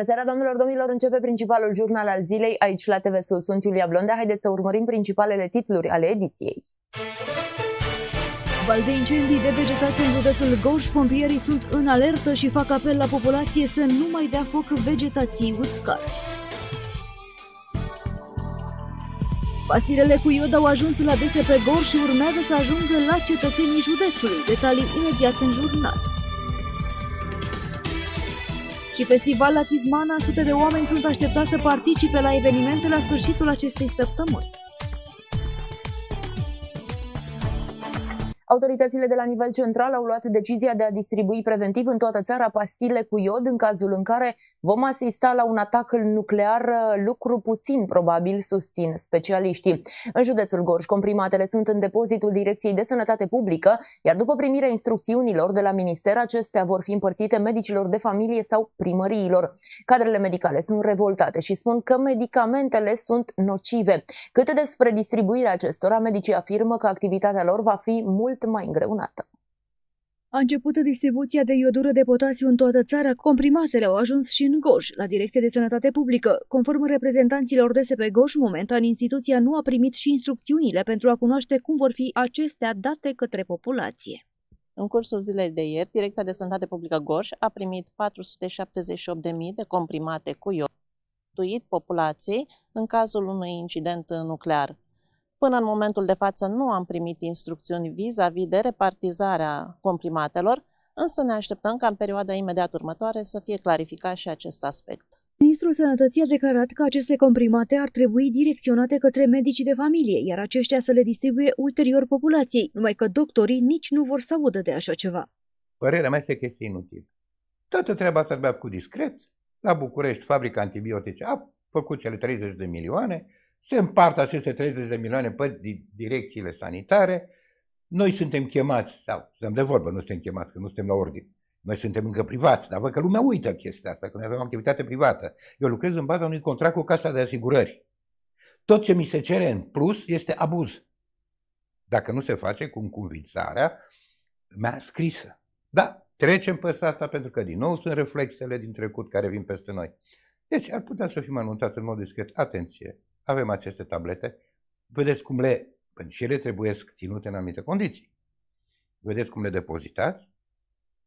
Bună seara, domnilor, domnilor! Începe principalul jurnal al zilei aici la TV Sul. Sunt Iulia Blondea. Haideți să urmărim principalele titluri ale ediției. Val de incendii de vegetație în județul Gorj, pompierii sunt în alertă și fac apel la populație să nu mai dea foc vegetației uscate. Pastilele cu iod au ajuns la DSP Gorj și urmează să ajungă la cetățenii județului. Detalii imediat în jurnal. Și festival la Tizmana, sute de oameni sunt așteptați să participe la evenimente la sfârșitul acestei săptămâni. Autoritățile de la nivel central au luat decizia de a distribui preventiv în toată țara pastile cu iod în cazul în care vom asista la un atac nuclear, lucru puțin probabil, susțin specialiștii. În județul Gorj, comprimatele sunt în depozitul Direcției de Sănătate Publică, iar după primirea instrucțiunilor de la minister, acestea vor fi împărțite medicilor de familie sau primăriilor. Cadrele medicale sunt revoltate și spun că medicamentele sunt nocive. Cât despre distribuirea acestora, medicii afirmă că activitatea lor va fi mult mult mai îngreunată. A început distribuția de iodură de potasiu în toată țara, comprimatele au ajuns și în Goj, la Direcția de Sănătate Publică. Conform reprezentanților DSP Goj, momentan instituția nu a primit și instrucțiunile pentru a cunoaște cum vor fi acestea date către populație. În cursul zilei de ieri, Direcția de Sănătate Publică Gorj a primit 478.000 de comprimate cu iod populației în cazul unui incident nuclear. Până în momentul de față nu am primit instrucțiuni vis-a-vis de repartizarea comprimatelor, însă ne așteptăm ca în perioada imediat următoare să fie clarificat și acest aspect. Ministrul Sănătății a declarat că aceste comprimate ar trebui direcționate către medicii de familie, iar aceștia să le distribuie ulterior populației, numai că doctorii nici nu vor să audă de așa ceva. Părerea mea este că este inutil. Toată treaba trebuia cu discret. La București, fabrica antibiotice a făcut cele 30 de milioane, se împart aceste 30 de milioane pe direcțiile sanitare, noi suntem chemați, sau suntem de vorbă, nu suntem chemați, că nu suntem la ordine. Noi suntem încă privați, dar văd că lumea uită chestia asta, că noi avem activitate privată. Eu lucrez în baza unui contract cu Casa de Asigurări. Tot ce mi se cere în plus este abuz. Dacă nu se face cu încuvințarea mea scrisă. Da, trecem peste asta pentru că din nou sunt reflexele din trecut care vin peste noi. Deci ar putea să fim anunțați în mod discret. Atenție, avem aceste tablete, vedeți cum le, pentru și ele trebuie ținute în anumite condiții. Vedeți cum le depozitați,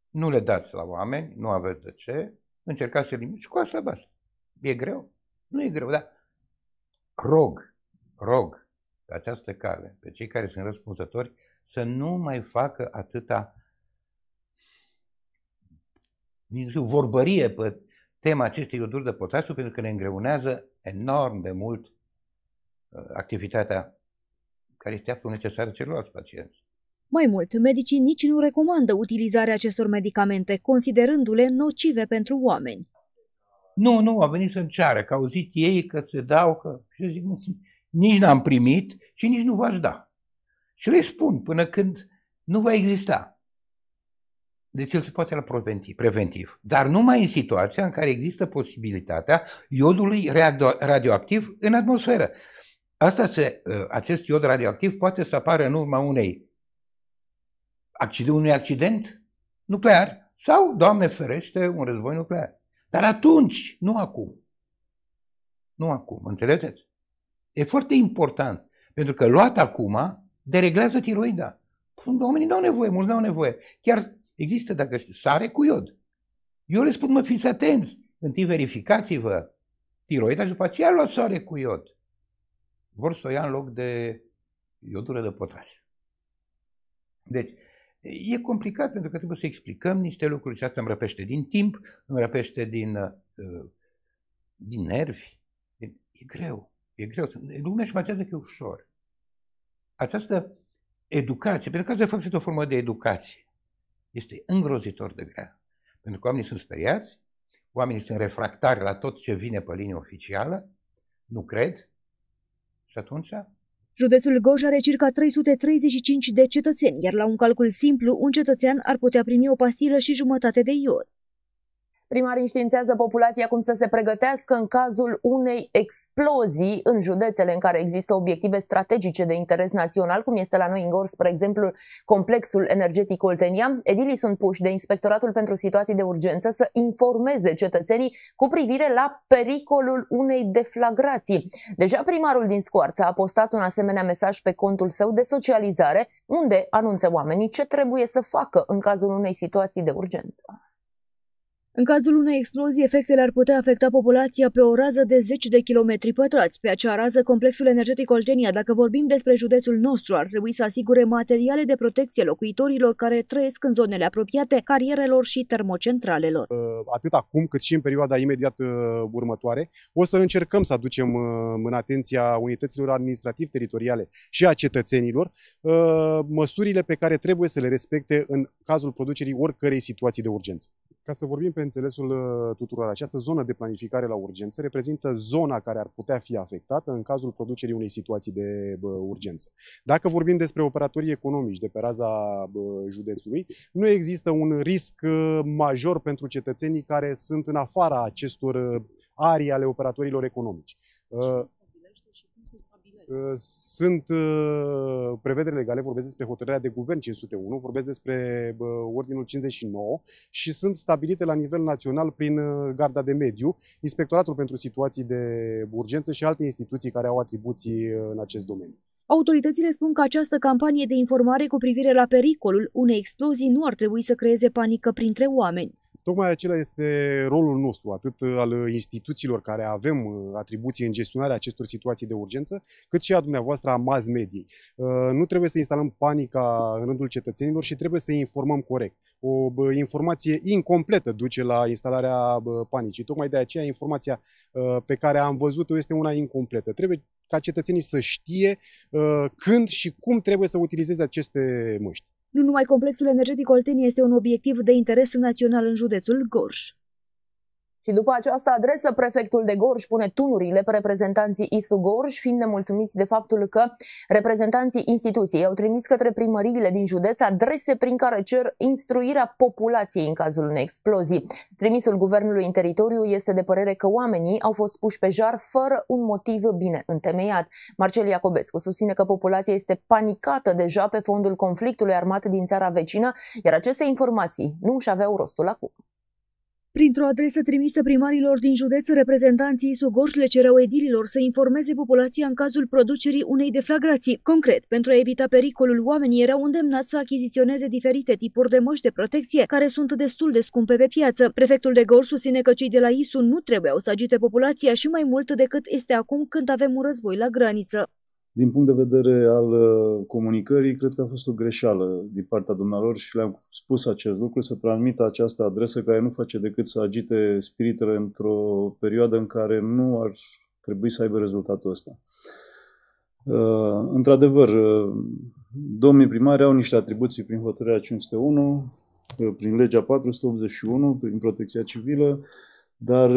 nu le dați la oameni, nu aveți de ce, încercați să limitați și cu asta basta. E greu? Nu e greu, dar rog, rog pe această cale, pe cei care sunt răspunzători, să nu mai facă atâta știu, vorbărie pe tema acestei ioduri de potasiu, pentru că ne îngreunează enorm de mult Uh, activitatea care este absolut necesară celorlalți pacienți. Mai mult, medicii nici nu recomandă utilizarea acestor medicamente, considerându-le nocive pentru oameni. Nu, nu, a venit să-mi ceară, că au auzit ei că se dau, că... Și eu zic, nici n-am primit și nici nu v-aș da. Și le spun, până când nu va exista. Deci el se poate la preventiv, preventiv. Dar numai în situația în care există posibilitatea iodului radioactiv în atmosferă. Asta se, ă, acest iod radioactiv poate să apară în urma unei accident, unui accident nuclear sau, Doamne ferește, un război nuclear. Dar atunci, nu acum. Nu acum, înțelegeți? E foarte important, pentru că luat acum, dereglează tiroida. Oamenii nu au nevoie, mulți nu au nevoie. Chiar există, dacă știți, sare cu iod. Eu le spun, mă, fiți atenți. Întâi verificați-vă tiroida și după aceea luați sare cu iod vor să o ia în loc de iodură de potasiu. Deci, e complicat pentru că trebuie să explicăm niște lucruri și asta îmi răpește din timp, îmi răpește din, uh, din nervi. E greu, e greu. Lumea își facează că e ușor. Această educație, pentru că asta de fapt este o formă de educație, este îngrozitor de grea. Pentru că oamenii sunt speriați, oamenii sunt refractari la tot ce vine pe linie oficială, nu cred, și atunci? Județul Goj are circa 335 de cetățeni, iar la un calcul simplu, un cetățean ar putea primi o pastilă și jumătate de iod. Primarii înștiințează populația cum să se pregătească în cazul unei explozii în județele în care există obiective strategice de interes național, cum este la noi în Gor, spre exemplu, complexul energetic Oltenia. Edilii sunt puși de Inspectoratul pentru Situații de Urgență să informeze cetățenii cu privire la pericolul unei deflagrații. Deja primarul din Scoarța a postat un asemenea mesaj pe contul său de socializare, unde anunță oamenii ce trebuie să facă în cazul unei situații de urgență. În cazul unei explozii, efectele ar putea afecta populația pe o rază de 10 de kilometri pătrați. Pe acea rază, complexul energetic Oltenia, dacă vorbim despre județul nostru, ar trebui să asigure materiale de protecție locuitorilor care trăiesc în zonele apropiate carierelor și termocentralelor. Uh, atât acum cât și în perioada imediat uh, următoare, o să încercăm să aducem uh, în atenția unităților administrativ-teritoriale și a cetățenilor măsurile pe care trebuie să le respecte în cazul producerii oricărei situații de urgență. Ca să vorbim pe înțelesul uh, tuturor, această zonă de planificare la urgență reprezintă zona care ar putea fi afectată în cazul producerii unei situații de urgență. Dacă vorbim despre operatorii economici de pe raza județului, nu există un risc uh, major pentru cetățenii care sunt în afara acestor uh, arii ale operatorilor economici. Uh, sunt uh, prevederi legale, vorbesc despre hotărârea de guvern 501, vorbesc despre ordinul 59 și sunt stabilite la nivel național prin uh, Garda de Mediu, Inspectoratul pentru Situații de Urgență și alte instituții care au atribuții în acest domeniu. Autoritățile spun că această campanie de informare cu privire la pericolul unei explozii nu ar trebui să creeze panică printre oameni. Tocmai acela este rolul nostru, atât al instituțiilor care avem uh, atribuții în gestionarea acestor situații de urgență, cât și a dumneavoastră a mass mediei. Uh, nu trebuie să instalăm panica în rândul cetățenilor și trebuie să informăm corect. O informație incompletă duce la instalarea panicii. Tocmai de aceea informația uh, pe care am văzut-o este una incompletă. Trebuie ca cetățenii să știe când și cum trebuie să utilizeze aceste măști. Nu numai complexul energetic Oltenia este un obiectiv de interes național în județul Gorj. Și după această adresă, prefectul de Gorj pune tunurile pe reprezentanții ISU Gorj, fiind nemulțumiți de faptul că reprezentanții instituției au trimis către primăriile din județ adrese prin care cer instruirea populației în cazul unei explozii. Trimisul guvernului în teritoriu este de părere că oamenii au fost puși pe jar fără un motiv bine întemeiat. Marcel Iacobescu susține că populația este panicată deja pe fondul conflictului armat din țara vecină, iar aceste informații nu își aveau rostul acum. Printr-o adresă trimisă primarilor din județ, reprezentanții Sugorș le cereau edililor să informeze populația în cazul producerii unei deflagrații. Concret, pentru a evita pericolul, oamenii erau îndemnați să achiziționeze diferite tipuri de măști de protecție, care sunt destul de scumpe pe piață. Prefectul de Gorj susține că cei de la ISU nu trebuiau să agite populația și mai mult decât este acum când avem un război la graniță. Din punct de vedere al uh, comunicării, cred că a fost o greșeală din partea dumnealor și le-am spus acest lucru, să transmită această adresă care nu face decât să agite spiritele într-o perioadă în care nu ar trebui să aibă rezultatul ăsta. Uh, într-adevăr, uh, domnii primari au niște atribuții prin hotărârea 501, prin legea 481, prin protecția civilă, dar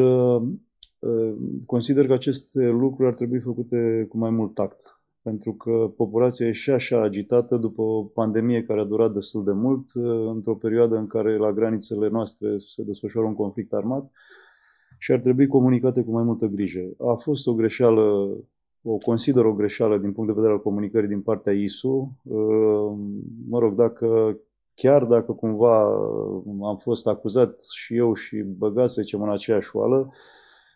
consider că aceste lucruri ar trebui făcute cu mai mult tact pentru că populația e și așa agitată după o pandemie care a durat destul de mult, uh, într-o perioadă în care la granițele noastre se desfășoară un conflict armat și ar trebui comunicate cu mai multă grijă. A fost o greșeală, o consider o greșeală din punct de vedere al comunicării din partea ISU. Uh, mă rog, dacă chiar dacă cumva am fost acuzat și eu și băgat, să zicem, în aceeași oală,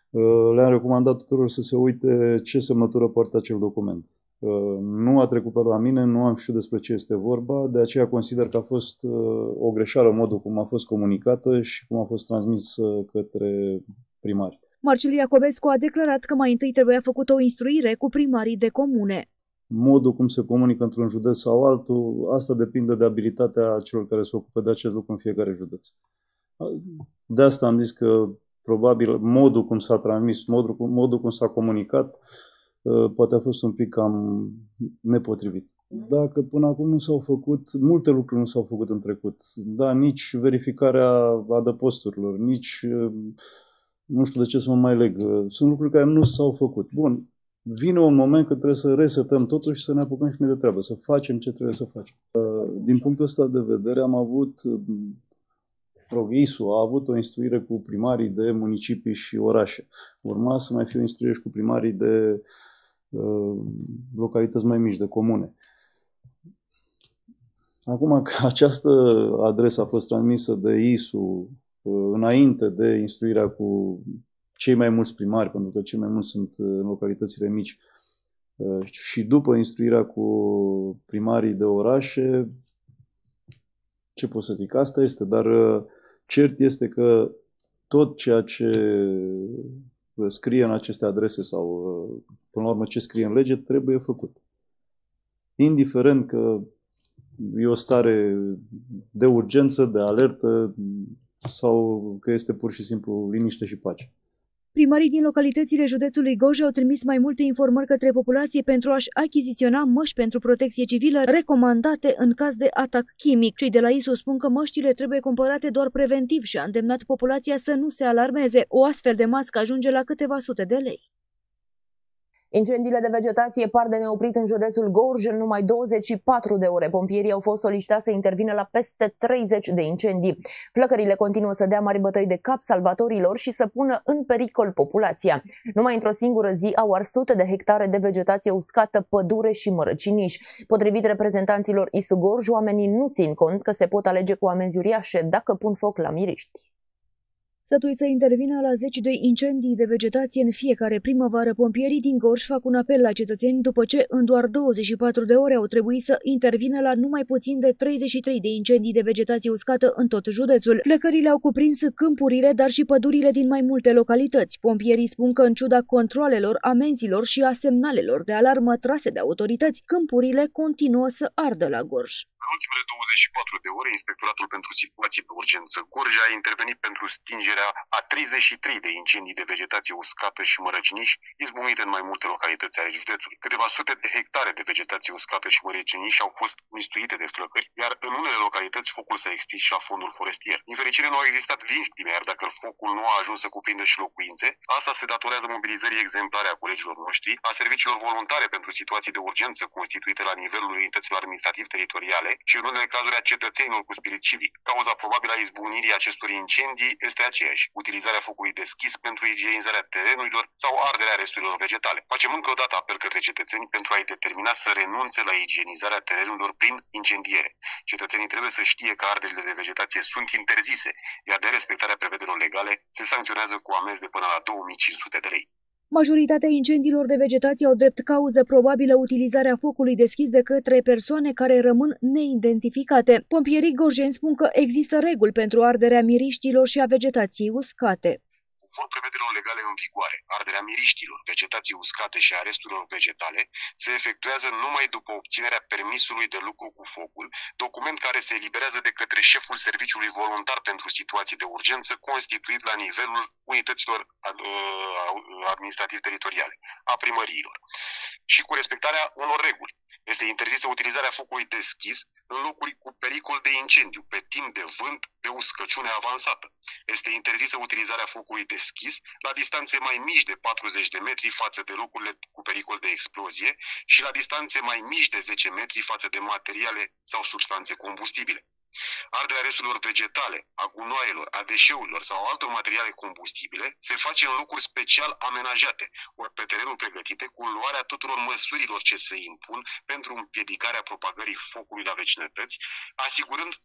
uh, le-am recomandat tuturor să se uite ce semnătură poartă acel document. Uh, nu a trecut pe la mine, nu am știut despre ce este vorba, de aceea consider că a fost uh, o greșeală modul cum a fost comunicată și cum a fost transmis uh, către primari. Marcel Iacobescu a declarat că mai întâi trebuia făcută o instruire cu primarii de comune. Modul cum se comunică într-un județ sau altul, asta depinde de abilitatea celor care se ocupă de acest lucru în fiecare județ. De asta am zis că probabil modul cum s-a transmis, modul, modul cum s-a comunicat, Uh, poate a fost un pic cam nepotrivit. Dacă până acum nu s-au făcut, multe lucruri nu s-au făcut în trecut. Da, nici verificarea adăposturilor, nici uh, nu știu de ce să mă mai leg. Uh, sunt lucruri care nu s-au făcut. Bun, vine un moment când trebuie să resetăm totul și să ne apucăm și noi de treabă, să facem ce trebuie să facem. Din punctul ăsta de vedere am avut rog, ISU a avut o instruire cu primarii de municipii și orașe. Urma să mai fie o instruire și cu primarii de uh, localități mai mici, de comune. Acum că această adresă a fost transmisă de ISU uh, înainte de instruirea cu cei mai mulți primari, pentru că cei mai mulți sunt uh, în localitățile mici, uh, și după instruirea cu primarii de orașe, ce pot să zic, asta este, dar cert este că tot ceea ce scrie în aceste adrese sau, până la urmă, ce scrie în lege, trebuie făcut. Indiferent că e o stare de urgență, de alertă sau că este pur și simplu liniște și pace. Primarii din localitățile județului Goj au trimis mai multe informări către populație pentru a-și achiziționa măști pentru protecție civilă recomandate în caz de atac chimic. Cei de la ISO spun că măștile trebuie cumpărate doar preventiv și a îndemnat populația să nu se alarmeze. O astfel de mască ajunge la câteva sute de lei. Incendiile de vegetație par de neoprit în județul Gorj în numai 24 de ore. Pompierii au fost solicitați să intervină la peste 30 de incendii. Flăcările continuă să dea mari bătăi de cap salvatorilor și să pună în pericol populația. Numai într-o singură zi au ars sute de hectare de vegetație uscată, pădure și mărăciniș. Potrivit reprezentanților ISU Gorj, oamenii nu țin cont că se pot alege cu amenzi uriașe dacă pun foc la miriști. Sătui să intervină la zeci de incendii de vegetație în fiecare primăvară, pompierii din Gorj fac un apel la cetățeni după ce în doar 24 de ore au trebuit să intervină la numai puțin de 33 de incendii de vegetație uscată în tot județul. Plecările au cuprins câmpurile, dar și pădurile din mai multe localități. Pompierii spun că în ciuda controalelor, amenzilor și a semnalelor de alarmă trase de autorități, câmpurile continuă să ardă la Gorj. În ultimele 24 de ore, Inspectoratul pentru Situații de Urgență Gorj a intervenit pentru stingerea a 33 de incendii de vegetație uscată și mărăciniși izbucnite în mai multe localități ale județului. Câteva sute de hectare de vegetație uscată și mărăciniși au fost mistuite de flăcări, iar în unele localități focul s-a extins și la fondul forestier. Din fericire nu au existat victime, iar dacă focul nu a ajuns să cuprindă și locuințe, asta se datorează mobilizării exemplare a colegilor noștri, a serviciilor voluntare pentru situații de urgență constituite la nivelul unităților administrativ teritoriale și în unele cazuri a cetățenilor cu spirit civic. Cauza probabilă a izbucnirii acestor incendii este aceeași, utilizarea focului deschis pentru igienizarea terenurilor sau arderea resturilor vegetale. Facem încă o dată apel către cetățeni pentru a-i determina să renunțe la igienizarea terenurilor prin incendiere. Cetățenii trebuie să știe că arderile de vegetație sunt interzise, iar de respectarea prevederilor legale se sancționează cu amenzi de până la 2500 de lei. Majoritatea incendiilor de vegetație au drept cauză probabilă utilizarea focului deschis de către persoane care rămân neidentificate. Pompierii gorjenți spun că există reguli pentru arderea miriștilor și a vegetației uscate conform prevederilor legale în vigoare, arderea miriștilor, vegetații uscate și a resturilor vegetale se efectuează numai după obținerea permisului de lucru cu focul, document care se eliberează de către șeful serviciului voluntar pentru situații de urgență constituit la nivelul unităților uh, administrativ-teritoriale, a primăriilor, și cu respectarea unor reguli. Este interzisă utilizarea focului deschis în locuri cu pericol de incendiu, pe timp de vânt, de uscăciune avansată. Este interzisă utilizarea focului deschis la distanțe mai mici de 40 de metri față de locurile cu pericol de explozie și la distanțe mai mici de 10 metri față de materiale sau substanțe combustibile. Arderea resturilor vegetale, a gunoaielor, a deșeurilor sau altor materiale combustibile se face în locuri special amenajate, ori pe terenuri pregătite cu luarea tuturor măsurilor ce se impun pentru împiedicarea propagării focului la vecinătăți, asigurând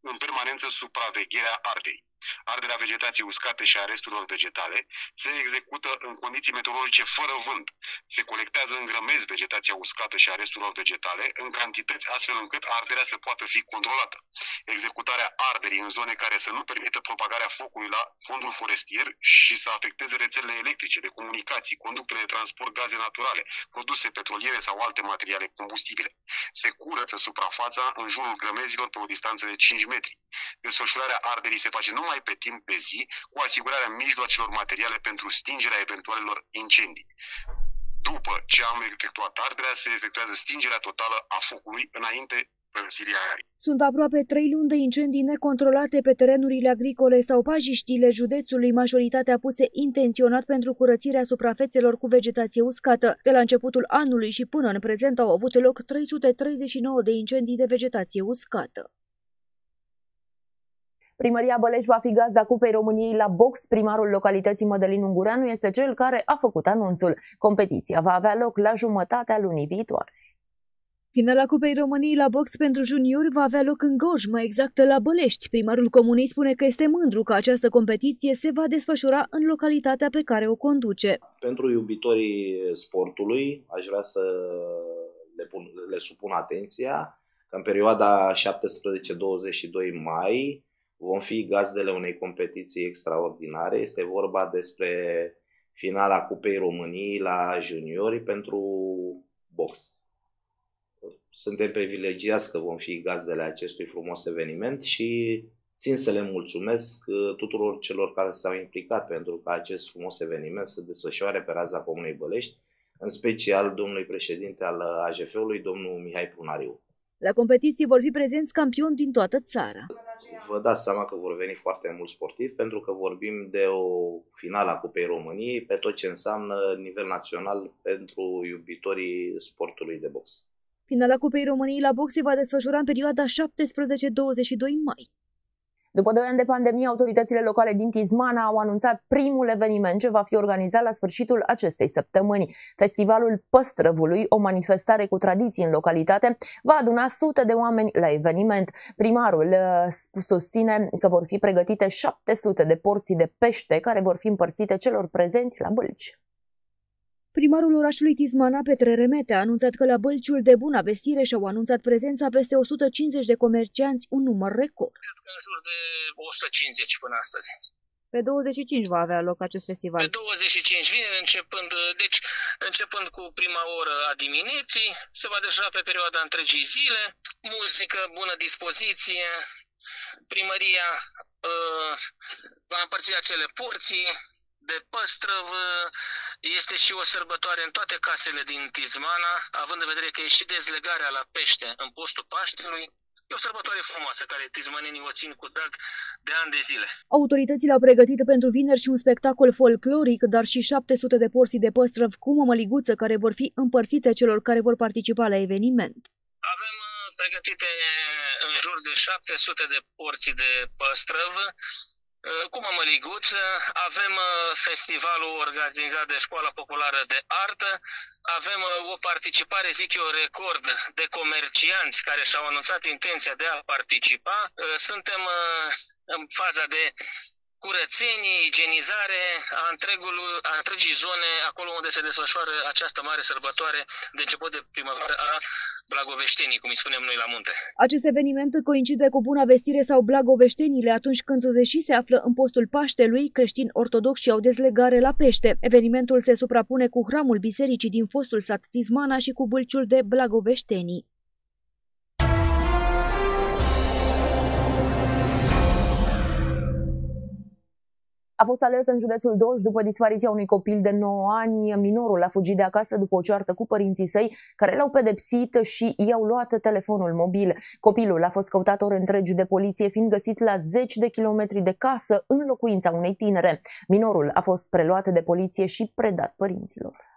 în permanență supravegherea ardei. Arderea vegetației uscate și a resturilor vegetale se execută în condiții meteorologice fără vânt. Se colectează în grămezi vegetația uscată și a resturilor vegetale în cantități astfel încât arderea să poată fi controlată. Executarea arderii în zone care să nu permită propagarea focului la fondul forestier și să afecteze rețelele electrice de comunicații, conductele de transport gaze naturale, produse petroliere sau alte materiale combustibile. Se curăță suprafața în jurul grămezilor pe o distanță de 5 metri. Desfășurarea arderii se face numai numai pe timp de zi, cu asigurarea mijloacelor materiale pentru stingerea eventualelor incendii. După ce am efectuat arderea, se efectuează stingerea totală a focului înainte părăsirii aerii. Sunt aproape trei luni de incendii necontrolate pe terenurile agricole sau pajiștile județului, majoritatea puse intenționat pentru curățirea suprafețelor cu vegetație uscată. De la începutul anului și până în prezent au avut loc 339 de incendii de vegetație uscată. Primăria Bălești va fi gazda Cupei României la box. Primarul localității Mădălin Ungureanu este cel care a făcut anunțul. Competiția va avea loc la jumătatea lunii viitoare. Finala Cupei României la box pentru juniori va avea loc în Gorj, mai exact la Bălești. Primarul comunei spune că este mândru că această competiție se va desfășura în localitatea pe care o conduce. Pentru iubitorii sportului, aș vrea să le, pun, le supun atenția că în perioada 17-22 mai vom fi gazdele unei competiții extraordinare. Este vorba despre finala Cupei României la juniori pentru box suntem privilegiați că vom fi gazdele acestui frumos eveniment și țin să le mulțumesc uh, tuturor celor care s-au implicat pentru ca acest frumos eveniment să desfășoare pe raza Comunei Bălești, în special domnului președinte al AJF-ului, domnul Mihai Prunariu. La competiție vor fi prezenți campioni din toată țara. Vă dați seama că vor veni foarte mulți sportivi pentru că vorbim de o finală a Cupei României pe tot ce înseamnă nivel național pentru iubitorii sportului de box. Finala Cupei României la box se va desfășura în perioada 17-22 mai. După doi ani de pandemie, autoritățile locale din Tizmana au anunțat primul eveniment ce va fi organizat la sfârșitul acestei săptămâni. Festivalul Păstrăvului, o manifestare cu tradiții în localitate, va aduna sute de oameni la eveniment. Primarul uh, susține că vor fi pregătite 700 de porții de pește care vor fi împărțite celor prezenți la bălci. Primarul orașului Tizmana, Petre Remete, a anunțat că la Bălciul de bună vestire și-au anunțat prezența peste 150 de comercianți, un număr record. Cred că în jur de 150 până astăzi. Pe 25 va avea loc acest festival. Pe 25 vine, începând, deci, începând cu prima oră a dimineții, se va deja pe perioada întregii zile, muzică, bună dispoziție, primăria uh, va împărți acele porții, de păstrăv este și o sărbătoare în toate casele din Tizmana, având în vedere că e și dezlegarea la pește în postul Paștelui. E o sărbătoare frumoasă care tizmanenii o țin cu drag de ani de zile. Autoritățile au pregătit pentru vineri și un spectacol folcloric, dar și 700 de porții de păstrăv cu mămăliguță care vor fi împărțite celor care vor participa la eveniment. Avem uh, pregătite în jur de 700 de porții de păstrăv, Uh, cu mămăliguță, avem uh, festivalul organizat de Școala Populară de Artă, avem uh, o participare, zic eu, record de comercianți care și-au anunțat intenția de a participa. Suntem în faza de curățenie, igienizare a, întregul, a întregii zone, acolo unde se desfășoară această mare sărbătoare de început de primăvară a Blagoveștenii, cum îi spunem noi la munte. Acest eveniment coincide cu Buna Vestire sau Blagoveștenile atunci când, deși se află în postul Paștelui, creștini ortodoxi au dezlegare la pește. Evenimentul se suprapune cu hramul bisericii din fostul sat Tizmana și cu bâlciul de Blagoveștenii. A fost alertă în județul Dolj după dispariția unui copil de 9 ani. Minorul a fugit de acasă după o ceartă cu părinții săi, care l-au pedepsit și i-au luat telefonul mobil. Copilul a fost căutat ori întregi de poliție, fiind găsit la 10 de kilometri de casă, în locuința unei tinere. Minorul a fost preluat de poliție și predat părinților.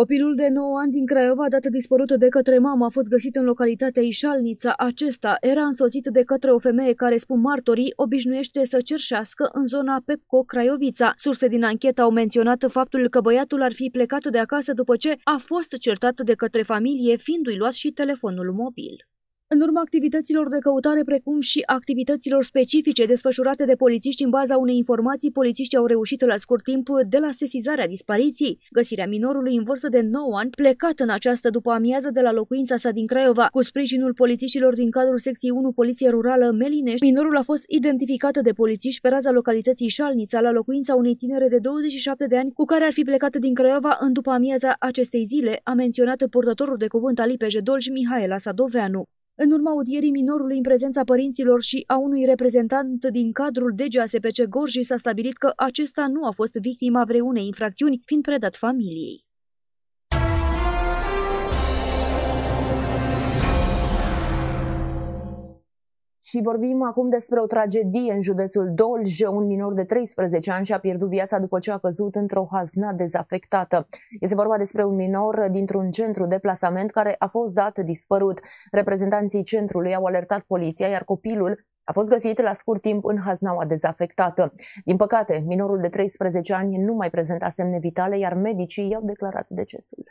Copilul de 9 ani din Craiova, dat dispărută de către mama, a fost găsit în localitatea Ișalnița. Acesta era însoțit de către o femeie care, spun martorii, obișnuiește să cerșească în zona Pepco Craiovița. Surse din anchetă au menționat faptul că băiatul ar fi plecat de acasă după ce a fost certat de către familie, fiindu-i luat și telefonul mobil. În urma activităților de căutare, precum și activităților specifice desfășurate de polițiști în baza unei informații, polițiștii au reușit la scurt timp de la sesizarea dispariției, găsirea minorului în vârstă de 9 ani, plecat în această după amiază de la locuința sa din Craiova. Cu sprijinul polițiștilor din cadrul secției 1 Poliție Rurală Melinești, minorul a fost identificat de polițiști pe raza localității Șalnița la locuința unei tinere de 27 de ani cu care ar fi plecat din Craiova în după amiaza acestei zile, a menționat purtătorul de cuvânt al IPJ Dolj Mihaela Sadoveanu. În urma audierii minorului în prezența părinților și a unui reprezentant din cadrul DGASPC Gorji s-a stabilit că acesta nu a fost victima vreunei infracțiuni, fiind predat familiei. Și vorbim acum despre o tragedie în județul Dolj. Un minor de 13 ani și-a pierdut viața după ce a căzut într-o hazna dezafectată. Este vorba despre un minor dintr-un centru de plasament care a fost dat dispărut. Reprezentanții centrului au alertat poliția, iar copilul A fost găsit la scurt timp în haznaua dezafectată. Din păcate, minorul de 13 ani nu mai prezenta semne vitale, iar medicii i-au declarat decesul.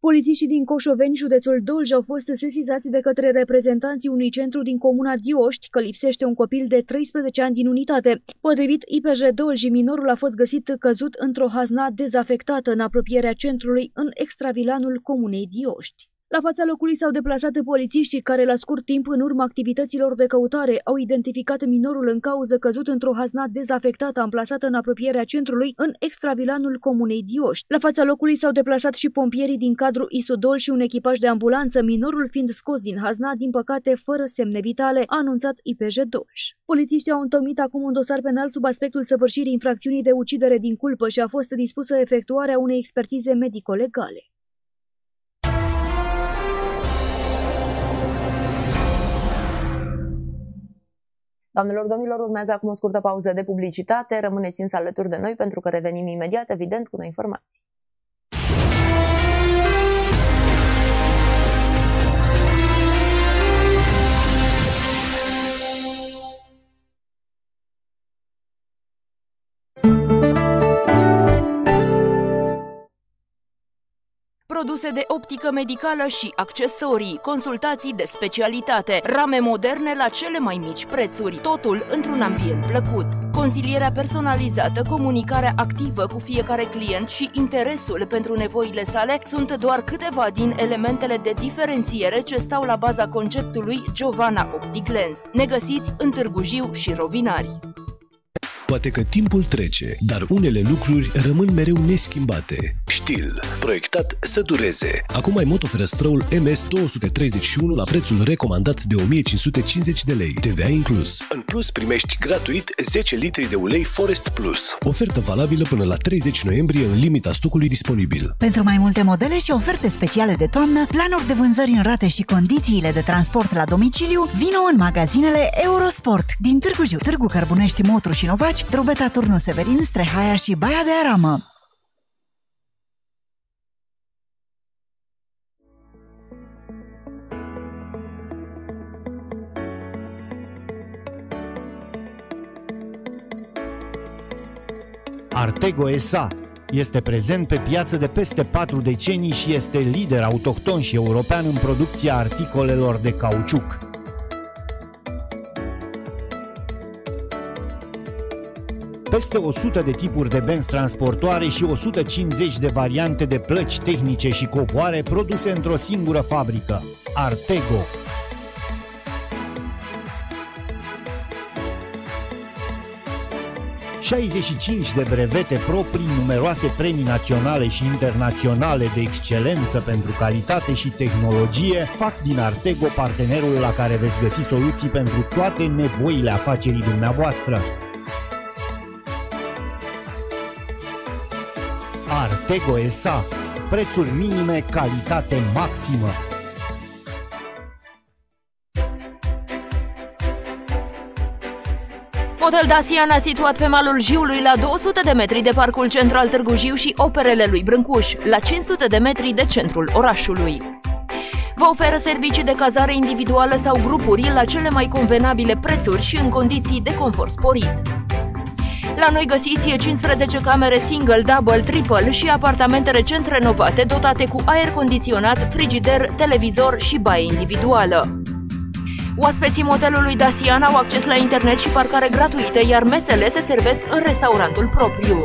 Polițiștii din Coșoveni, județul Dolj, au fost sesizați de către reprezentanții unui centru din comuna Dioști că lipsește un copil de 13 ani din unitate. Potrivit IPJ Dolj, minorul a fost găsit căzut într-o hazna dezafectată în apropierea centrului în extravilanul comunei Dioști. La fața locului s-au deplasat polițiștii care, la scurt timp, în urma activităților de căutare, au identificat minorul în cauză căzut într-o hazna dezafectată amplasată în apropierea centrului, în extravilanul comunei Dioști. La fața locului s-au deplasat și pompierii din cadrul Isodol și un echipaj de ambulanță, minorul fiind scos din hazna, din păcate, fără semne vitale, a anunțat IPJ Dolj. Polițiștii au întocmit acum un dosar penal sub aspectul săvârșirii infracțiunii de ucidere din culpă și a fost dispusă efectuarea unei expertize medico-legale. Doamnelor, domnilor, urmează acum o scurtă pauză de publicitate. Rămâneți însă alături de noi pentru că revenim imediat, evident, cu noi informații. Produse de optică medicală și accesorii, consultații de specialitate, rame moderne la cele mai mici prețuri, totul într-un ambient plăcut. Consilierea personalizată, comunicarea activă cu fiecare client și interesul pentru nevoile sale sunt doar câteva din elementele de diferențiere ce stau la baza conceptului Giovanna Optic Lens. Ne găsiți în Târgu Jiu și Rovinari. Poate că timpul trece, dar unele lucruri rămân mereu neschimbate. Stil, proiectat să dureze. Acum ai motoferestrăul MS231 la prețul recomandat de 1550 de lei, TVA inclus. În plus primești gratuit 10 litri de ulei Forest Plus. Ofertă valabilă până la 30 noiembrie în limita stocului disponibil. Pentru mai multe modele și oferte speciale de toamnă, planuri de vânzări în rate și condițiile de transport la domiciliu, vino în magazinele Eurosport din Târgu Jiu, Târgu Cărbunești, Motru și Novaci, București, Drobeta Turnu Severin, Strehaia și Baia de Aramă. Artego SA este prezent pe piață de peste 4 decenii și este lider autohton și european în producția articolelor de cauciuc. Peste 100 de tipuri de benzi transportoare și 150 de variante de plăci tehnice și covoare produse într-o singură fabrică, Artego. ...65 de brevete proprii, numeroase premii naționale și internaționale de excelență pentru calitate și tehnologie fac din Artego partenerul la care veți găsi soluții pentru toate nevoile afacerii dumneavoastră. Artego SA. Prețuri minime, calitate maximă. Hotel Dasiana, situat pe malul Jiului, la 200 de metri de parcul central Târgu Jiu și operele lui Brâncuș, la 500 de metri de centrul orașului. Vă oferă servicii de cazare individuală sau grupuri la cele mai convenabile prețuri și în condiții de confort sporit. La noi găsiți 15 camere single, double, triple și apartamente recent renovate dotate cu aer condiționat, frigider, televizor și baie individuală. Oaspeții motelului Dacian au acces la internet și parcare gratuită, iar mesele se servesc în restaurantul propriu.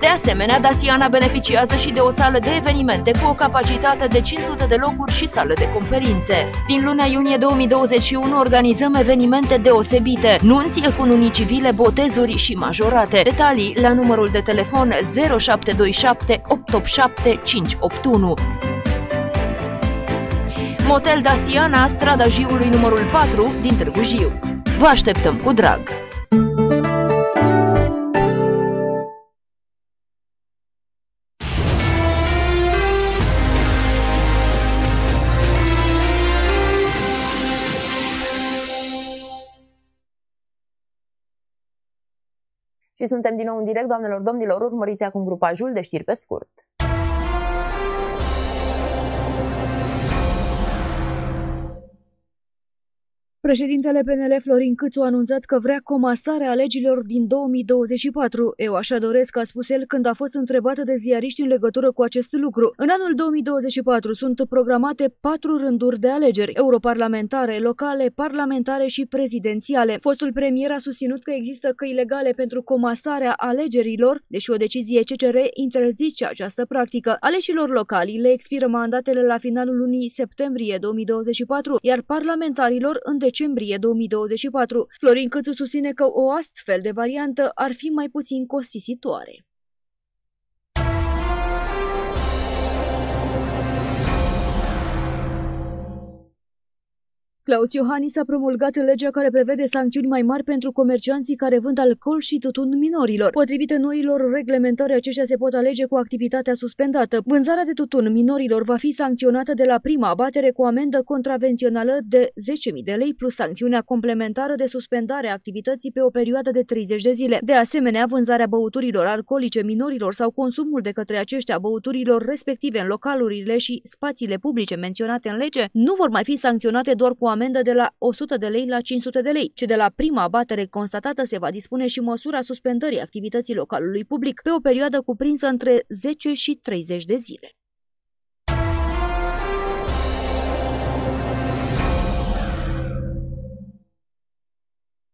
De asemenea, Daciana beneficiază și de o sală de evenimente cu o capacitate de 500 de locuri și sală de conferințe. Din luna iunie 2021 organizăm evenimente deosebite, nunți cu nunii civile, botezuri și majorate. Detalii la numărul de telefon 0727 887 581. Motel Daciana, strada Jiului numărul 4 din Târgu Jiu. Vă așteptăm cu drag! Și suntem din nou în direct, doamnelor, domnilor, urmăriți acum grupajul de știri pe scurt. Președintele PNL Florin Câțu a anunțat că vrea comasarea alegerilor din 2024. Eu așa doresc, a spus el când a fost întrebat de ziariști în legătură cu acest lucru. În anul 2024 sunt programate patru rânduri de alegeri, europarlamentare, locale, parlamentare și prezidențiale. Fostul premier a susținut că există căi legale pentru comasarea alegerilor, deși o decizie CCR interzice această practică. Aleșilor locali le expiră mandatele la finalul lunii septembrie 2024, iar parlamentarilor în decembrie 2024. Florin Câțu susține că o astfel de variantă ar fi mai puțin costisitoare. Claus Iohannis a promulgat legea care prevede sancțiuni mai mari pentru comercianții care vând alcool și tutun minorilor. Potrivit noilor reglementări, aceștia se pot alege cu activitatea suspendată. Vânzarea de tutun minorilor va fi sancționată de la prima abatere cu amendă contravențională de 10.000 de lei plus sancțiunea complementară de suspendare a activității pe o perioadă de 30 de zile. De asemenea, vânzarea băuturilor alcoolice minorilor sau consumul de către aceștia băuturilor respective în localurile și spațiile publice menționate în lege nu vor mai fi sancționate doar cu amendă de la 100 de lei la 500 de lei, ci de la prima abatere constatată se va dispune și măsura suspendării activității localului public pe o perioadă cuprinsă între 10 și 30 de zile.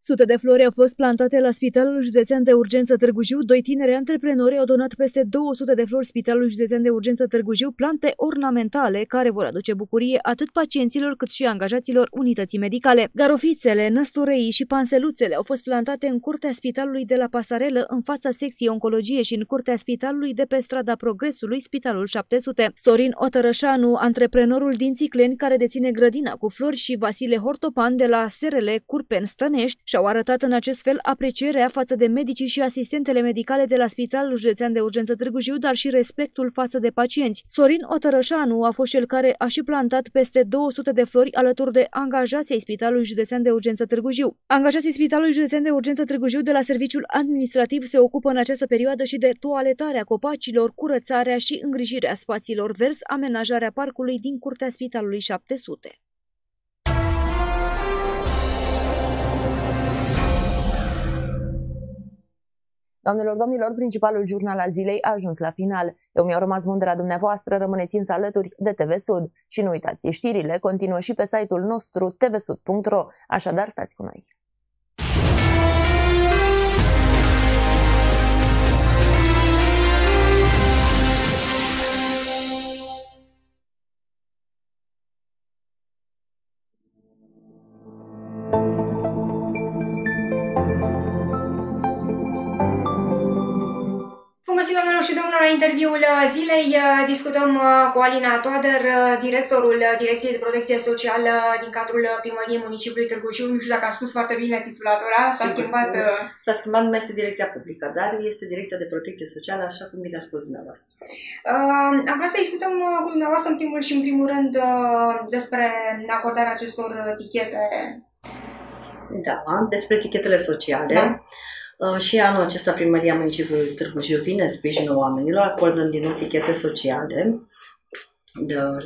Sute de flori au fost plantate la Spitalul Județean de Urgență Târgu Jiu. Doi tineri antreprenori au donat peste 200 de flori Spitalul Județean de Urgență Târgu Jiu, plante ornamentale care vor aduce bucurie atât pacienților cât și angajaților unității medicale. Garofițele, năstureii și panseluțele au fost plantate în curtea Spitalului de la Pasarelă, în fața secției oncologie și în curtea Spitalului de pe strada Progresului, Spitalul 700. Sorin Otărășanu, antreprenorul din Țicleni care deține grădina cu flori și Vasile Hortopan de la SRL Curpen Stănești și-au arătat în acest fel aprecierea față de medicii și asistentele medicale de la Spitalul Județean de Urgență Târgu Jiu, dar și respectul față de pacienți. Sorin Otărășanu a fost cel care a și plantat peste 200 de flori alături de angajații ai Spitalului Județean de Urgență Târgu Jiu. Angajații Spitalului Județean de Urgență Târgu Jiu de la Serviciul Administrativ se ocupă în această perioadă și de toaletarea copacilor, curățarea și îngrijirea spațiilor verzi, amenajarea parcului din curtea Spitalului 700. Doamnelor, domnilor, principalul jurnal al zilei a ajuns la final. Eu mi-au rămas mândra dumneavoastră, rămâneți însă alături de TV Sud. Și nu uitați, știrile continuă și pe site-ul nostru tvsud.ro, așadar stați cu noi. Interviul uh, zilei. Uh, discutăm uh, cu Alina Toader, directorul Direcției de Protecție Socială din cadrul Primăriei Municipiului Târgu Jiu. Nu știu dacă am spus foarte bine titulatura, s-a schimbat... S-a schimbat, nu mai este Direcția Publică, dar este Direcția de Protecție Socială, așa cum bine a spus dumneavoastră. Uh, am vrea să discutăm cu dumneavoastră, în primul și în primul rând, despre acordarea acestor tichete. Da, despre tichetele sociale. Da. Uh, și anul acesta Primăria Municipiului Târgu Jiu vine în sprijinul oamenilor, acordând din nou tichete sociale.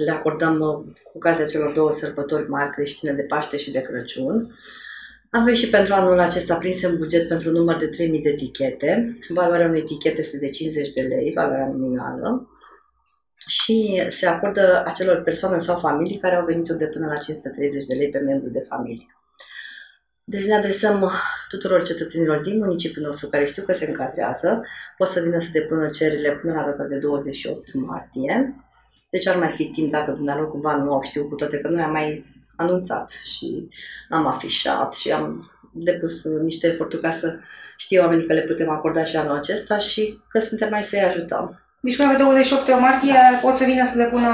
Le acordăm uh, cu ocazia celor două sărbători mari creștine de Paște și de Crăciun. Avem și pentru anul acesta prins în buget pentru număr de 3.000 de tichete. Valoarea unei tichete este de 50 de lei, valoarea nominală. Și se acordă acelor persoane sau familii care au venit de până la 530 de lei pe membru de familie. Deci ne adresăm tuturor cetățenilor din municipiul nostru care știu că se încadrează. Pot să vină să depună cererile până la data de 28 martie. Deci ar mai fi timp dacă dumneavoastră cumva nu au știut, cu toate că noi am mai anunțat și am afișat și am depus niște eforturi ca să știe oamenii că le putem acorda și anul acesta și că suntem mai să-i ajutăm. Deci până pe 28 martie da. pot să vină să depună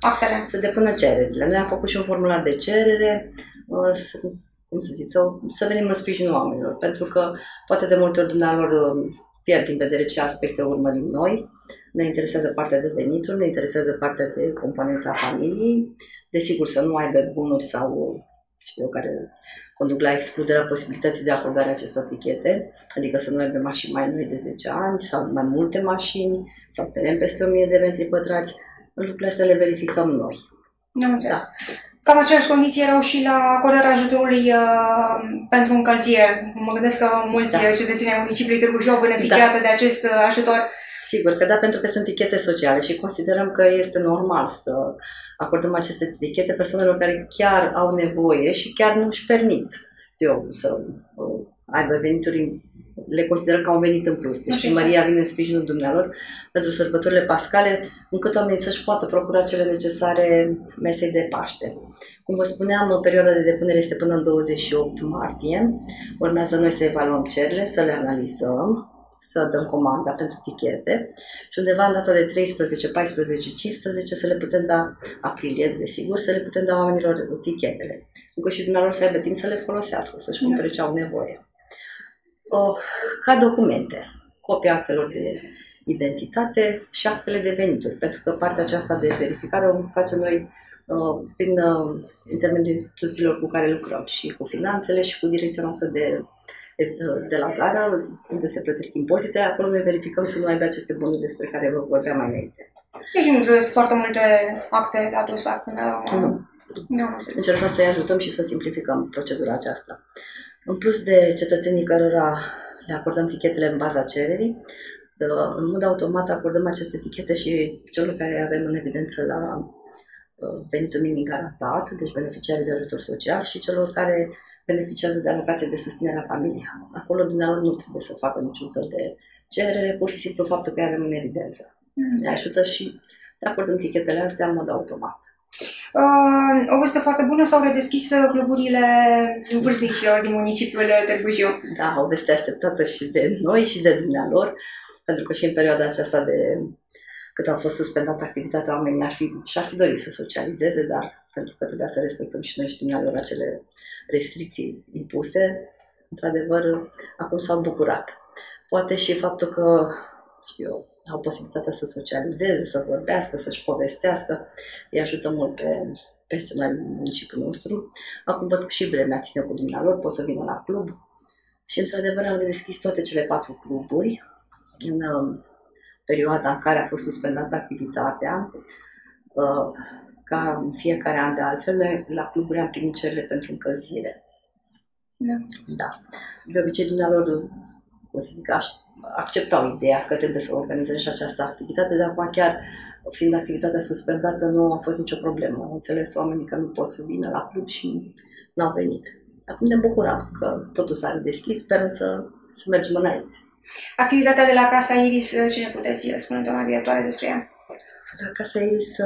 actele? Să depună cererile. Noi am făcut și un formular de cerere, cum să zic, să, să venim în sprijinul oamenilor, pentru că poate de multe ori dumneavoastră um, pierd din vedere ce aspecte urmărim noi. Ne interesează partea de venituri, ne interesează partea de componența familiei, desigur să nu aibă bunuri sau, știu care conduc la excluderea posibilității de acordare a acestor tichete, adică să nu aibă mașini mai noi de 10 ani sau mai multe mașini sau teren peste 1000 de metri pătrați. Lucrurile astea le verificăm noi. Nu da. Cam aceleași condiții erau și la acordarea ajutorului uh, pentru încălzire. Mă gândesc că mulți da. cetățeni ai municipiului Târgu Jiu au beneficiat da. de acest uh, ajutor. Sigur că da, pentru că sunt etichete sociale și considerăm că este normal să acordăm aceste etichete persoanelor care chiar au nevoie și chiar nu își permit eu, să uh, aibă venituri le considerăm ca un venit în plus. Deci primăria vine în sprijinul dumnealor pentru sărbătorile pascale, încât oamenii să-și poată procura cele necesare mesei de Paște. Cum vă spuneam, perioada de depunere este până în 28 martie. Urmează noi să evaluăm cererile, să le analizăm, să dăm comanda pentru tichete și undeva în data de 13, 14, 15 să le putem da, aprilie, desigur, să le putem da oamenilor tichetele. Încât și dumneavoastră să aibă timp să le folosească, să-și cumpere ce au nevoie uh, ca documente, copia actelor de identitate și actele de venituri, pentru că partea aceasta de verificare o facem noi uh, prin uh, intermediul instituțiilor cu care lucrăm și cu finanțele și cu direcția noastră de, de, de la gara, unde se plătesc impozite, acolo noi verificăm să nu aibă aceste bunuri despre care vă vorbeam mai înainte. Deci nu trebuie foarte multe acte la dosar până... Nu. Nu, Încercăm să-i ajutăm și să simplificăm procedura aceasta. În plus de cetățenii cărora le acordăm tichetele în baza cererii, uh, în mod automat acordăm aceste etichete și celor care avem în evidență la uh, venitul minim garantat, deci beneficiarii de ajutor social și celor care beneficiază de alocație de susținere la familie. Acolo dumneavoastră nu trebuie să facă niciun fel de cerere, pur și simplu faptul că avem în evidență. Ne ajută și le acordăm tichetele astea în mod automat. Uh, o veste foarte bună s-au redeschis uh, cluburile vârstnicilor din municipiul Târgu Jiu. Da, o veste așteptată și de noi și de dumnealor, pentru că și în perioada aceasta de cât a fost suspendată activitatea, oamenii ar fi, și-ar fi dorit să socializeze, dar pentru că trebuia să respectăm și noi și dumnealor acele restricții impuse, într-adevăr, acum s-au bucurat. Poate și faptul că, știu eu, au posibilitatea să socializeze, să vorbească, să-și povestească. Îi ajută mult pe personalul din municipiul nostru. Acum văd că și vremea ține cu dumnealor, pot să vină la club. Și într-adevăr am deschis toate cele patru cluburi în uh, perioada în care a fost suspendată activitatea. Uh, ca în fiecare an de altfel, la cluburi am primit cererile pentru încălzire. Da. da. De obicei, dumnealor, o să zic așa, acceptau ideea că trebuie să organizăm și această activitate, dar acum chiar fiind activitatea suspendată, nu a fost nicio problemă. Au înțeles oamenii că nu pot să vină la club și n-au venit. Acum ne bucurăm că totul s-a deschis, sperăm să, să mergem înainte. Activitatea de la Casa Iris, ce ne puteți spune, doamna directoare, despre ea? La Casa Iris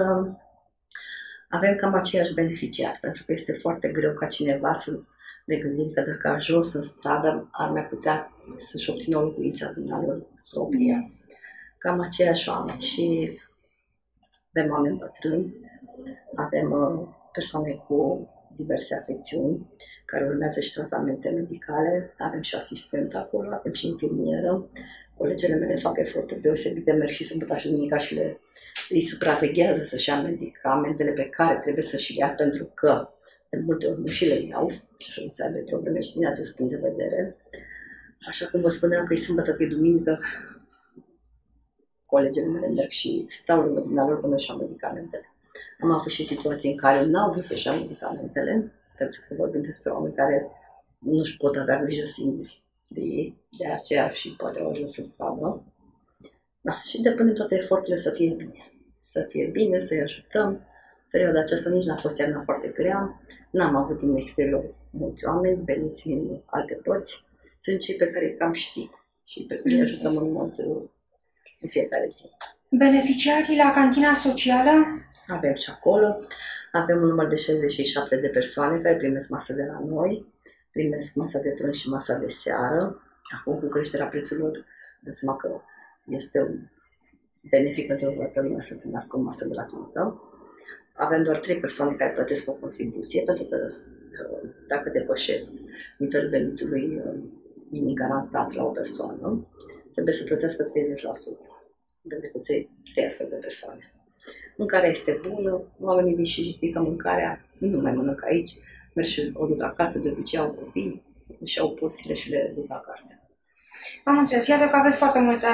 avem cam aceiași beneficiari, pentru că este foarte greu ca cineva să ne gândim că dacă a ajuns în stradă, ar mai putea să-și obțină o locuință dumneavoastră proprie. Cam aceiași oameni și avem oameni bătrâni, avem uh, persoane cu diverse afecțiuni care urmează și tratamente medicale, avem și asistent acolo, avem și infirmieră. Colegele mele fac eforturi deosebite, merg și sâmbătă și duminica și le, îi supraveghează să-și ia medicamentele pe care trebuie să-și ia pentru că de multe ori nu și le iau și nu să aibă probleme și din acest punct de vedere. Așa cum vă spuneam că e sâmbătă, că e duminică, colegele mele merg și stau lângă dumneavoastră până și-au medicamentele. Am avut și situații în care nu au vrut să-și iau medicamentele, pentru că vorbim despre oameni care nu-și pot avea grijă singuri de ei, de aceea și poate au ajuns în stradă. Da, și depunem toate eforturile să fie bine. Să fie bine, să-i ajutăm. Perioada aceasta nici n-a fost iarna foarte grea. N-am avut din exterior mulți oameni veniți din alte părți. Sunt cei pe care cam știm și pe care îi ajutăm în mod în fiecare zi. Beneficiarii la cantina socială? Avem și acolo. Avem un număr de 67 de persoane care primesc masă de la noi, primesc masa de prânz și masa de seară. Acum, cu creșterea prețurilor, dă seama că este un benefic pentru toată lumea să primească o masă gratuită. Avem doar trei persoane care plătesc o contribuție, pentru că dacă depășesc nivelul venitului uh, minim garantat la o persoană, trebuie să plătească 30%. Pentru că trei, trei astfel de persoane. Mâncarea este bună, oamenii vin și ridică mâncarea, nu mai mănânc aici, merg și o duc acasă, de obicei au copii, și au porțile și le duc acasă. Am înțeles. Iată că aveți foarte multe,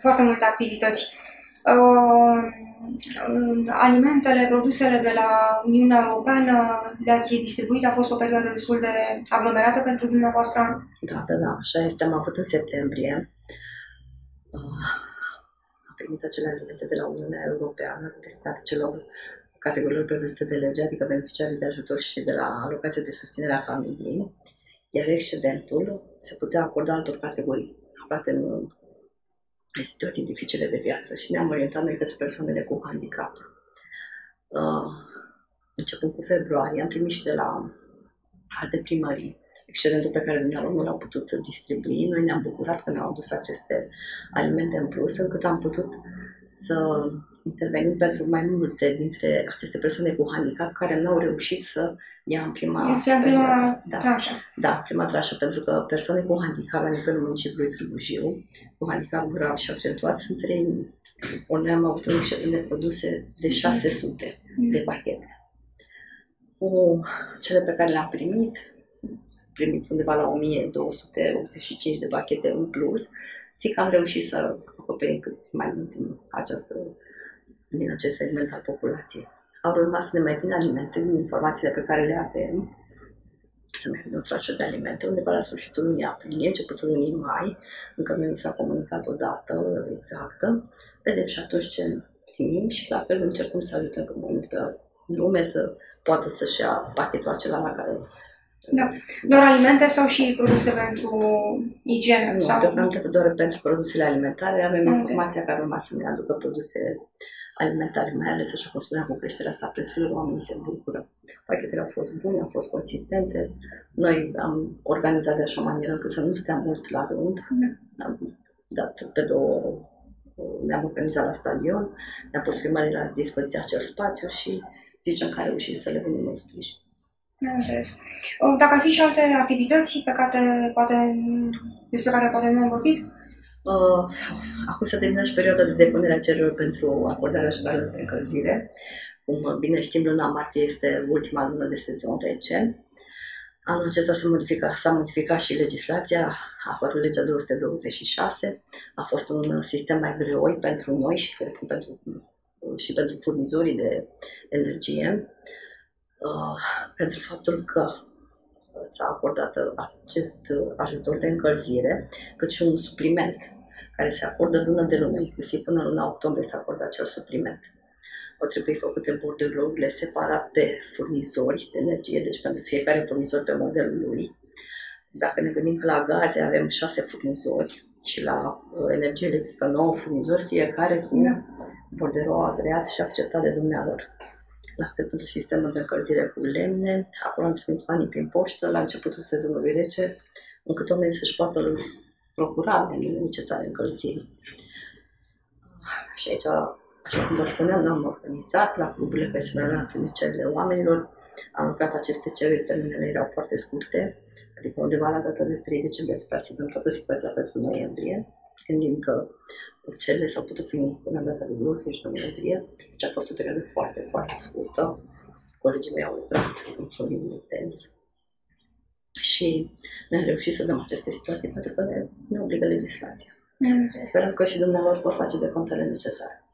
foarte multe activități. Uh, alimentele, produsele de la Uniunea Europeană le-ați distribuit, a fost o perioadă destul de aglomerată pentru dumneavoastră? Da, da, da, așa este. Am avut în septembrie. Uh, am primit acele alimente de la Uniunea Europeană destinate celor categoriilor prevăzute de lege, adică beneficiarii de ajutor și de la alocație de susținere a familiei, iar excedentul se putea acorda altor categorii aflate în situații dificile de viață și ne-am orientat noi către persoanele cu handicap. Uh, începând cu februarie, am primit și de la alte primării excedentul pe care dumneavoastră nu l-au putut distribui. Noi ne-am bucurat că ne-au adus aceste alimente în plus, încât am putut să intervenim pentru mai multe dintre aceste persoane cu handicap care nu au reușit să ia în prima, deci, în prima da, tranșă. Da, prima tranșă, pentru că persoane cu handicap la nivelul municipiului Târgu Jiu, cu handicap grav și accentuat, sunt trei. Ori noi am avut un excedent de produse de 600 mm. de pachete. Cu cele pe care le-am primit, primit undeva la 1285 de pachete în plus, zic că am reușit să acoperim cât mai mult din, această, din acest segment al populației. Au rămas să ne mai vin alimente din informațiile pe care le avem, să mai vină o tranșă de alimente undeva la sfârșitul lunii aprilie, începutul lunii mai, încă nu mi s-a comunicat o dată exactă. Vedem și atunci ce primim și la fel încercăm să ajutăm cât mai multă lume să poată să-și ia pachetul acela la care da. Doar alimente sau și produse pentru igienă? Nu, sau... deocamdată doar pentru produsele alimentare. Avem Am informația că urma să ne aducă produse alimentare, mai ales, așa cum spuneam, cu creșterea asta prețurilor, oamenii se bucură. Pachetele au fost bune, au fost consistente. Noi am organizat de așa manieră încât să nu stea mult la rând. Da. Am dat pe două, ne-am organizat la stadion, ne-am pus primării la dispoziția acel spațiu și zicem că a reușit să le venim în sprijin. Am înțeles. Dacă ar fi și alte activități pe care poate, despre care poate nu am vorbit? Uh, acum se termină și perioada de depunere a cererilor pentru acordarea ajutoarelor de încălzire. Cum bine știm, luna martie este ultima lună de sezon rece. Anul acesta s-a modificat, s-a modificat și legislația, a apărut legea 226, a fost un sistem mai greoi pentru noi și cred că pentru, și pentru furnizorii de energie. Uh, pentru faptul că s-a acordat acest ajutor de încălzire, cât și un supliment care se acordă lună de lună, inclusiv până luna octombrie se acordă acel supliment. Au trebuit făcute borderourile separat pe furnizori de energie, deci pentru fiecare furnizor pe modelul lui. Dacă ne gândim că la gaze avem șase furnizori și la uh, energie electrică nouă furnizori, fiecare cu da. borderou agreat și acceptat de dumnealor la fel pentru sistemul de încălzire cu lemne. Acolo am trimis banii prin poștă la începutul sezonului rece, încât oamenii să-și poată procura lemnele necesare încălzire. Și aici, așa cum vă spuneam, am organizat la cluburile personale, am primit cererile oamenilor, am lucrat aceste cereri, termenele erau foarte scurte, adică undeva la data de 3 decembrie trebuia să dăm toată situația pentru noiembrie, gândim că cele s-au putut primi până în data de 20 noiembrie, deci a fost o perioadă foarte, foarte scurtă. Colegii mei au lucrat într-un ritm intens și ne-am reușit să dăm aceste situații pentru că ne, ne obligă legislația. Sperăm că și dumneavoastră vor face de contele necesare.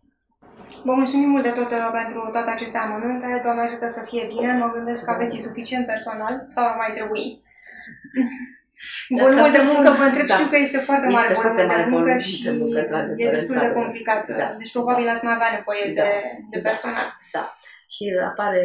Vă mulțumim mult de tot uh, pentru toate aceste amănunte. Doamne ajută să fie bine. Mă gândesc că aveți suficient personal sau ar mai trebui? Volumul de muncă, vă întreb, da. știu că este foarte este mare volumul de muncă și de muncă, e destul de complicat. Da. Deci probabil ați mai avea nevoie da. de, de da. personal. Da. Și apare,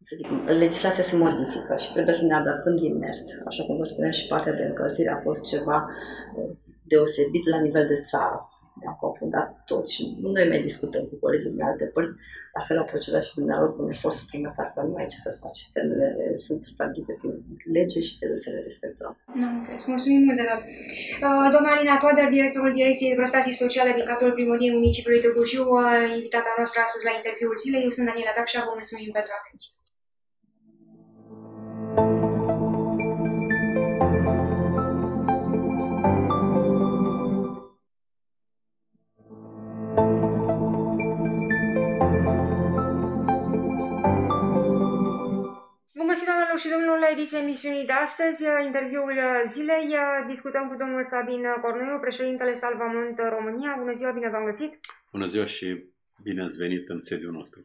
să zic, legislația se modifică și trebuie să ne adaptăm din mers. Așa cum vă spuneam și partea de încălzire a fost ceva uh, deosebit la nivel de țară ne-am confundat toți și noi mai discutăm cu colegii din alte părți, la fel au procedat și dumneavoastră cu un efort suplimentar, că nu ai ce să faci, sistemele sunt stabilite prin lege și trebuie să le respectăm. Nu am înțeles. Mulțumim mult de tot. Uh, doamna Alina Toader, directorul Direcției de Prestații Sociale din cadrul primăriei municipiului Târgu Jiu, uh, invitata noastră astăzi la interviul zilei. Eu sunt Daniela Capșa, vă mulțumim pentru atenție. Găsit, doamnelor și domnilor, la ediția emisiunii de astăzi, interviul zilei. Discutăm cu domnul Sabin Corneiu, președintele Salvamont România. Bună ziua, bine v-am găsit! Bună ziua și bine ați venit în sediul nostru.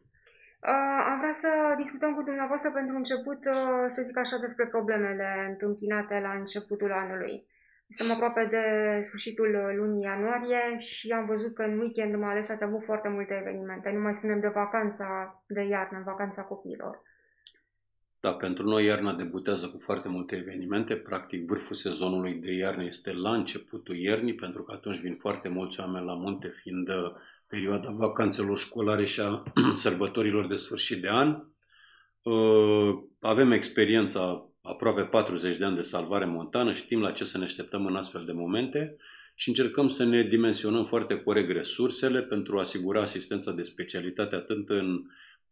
Uh, am vrea să discutăm cu dumneavoastră pentru început, uh, să zic așa, despre problemele întâmpinate la începutul anului. Suntem aproape de sfârșitul lunii ianuarie și am văzut că în weekend mai ales ați avut foarte multe evenimente. Nu mai spunem de vacanța de iarnă, vacanța copiilor. Da, pentru noi iarna debutează cu foarte multe evenimente. Practic, vârful sezonului de iarnă este la începutul iernii, pentru că atunci vin foarte mulți oameni la munte, fiind uh, perioada vacanțelor școlare și a sărbătorilor de sfârșit de an. Uh, avem experiența aproape 40 de ani de salvare montană, știm la ce să ne așteptăm în astfel de momente și încercăm să ne dimensionăm foarte corect resursele pentru a asigura asistența de specialitate atât în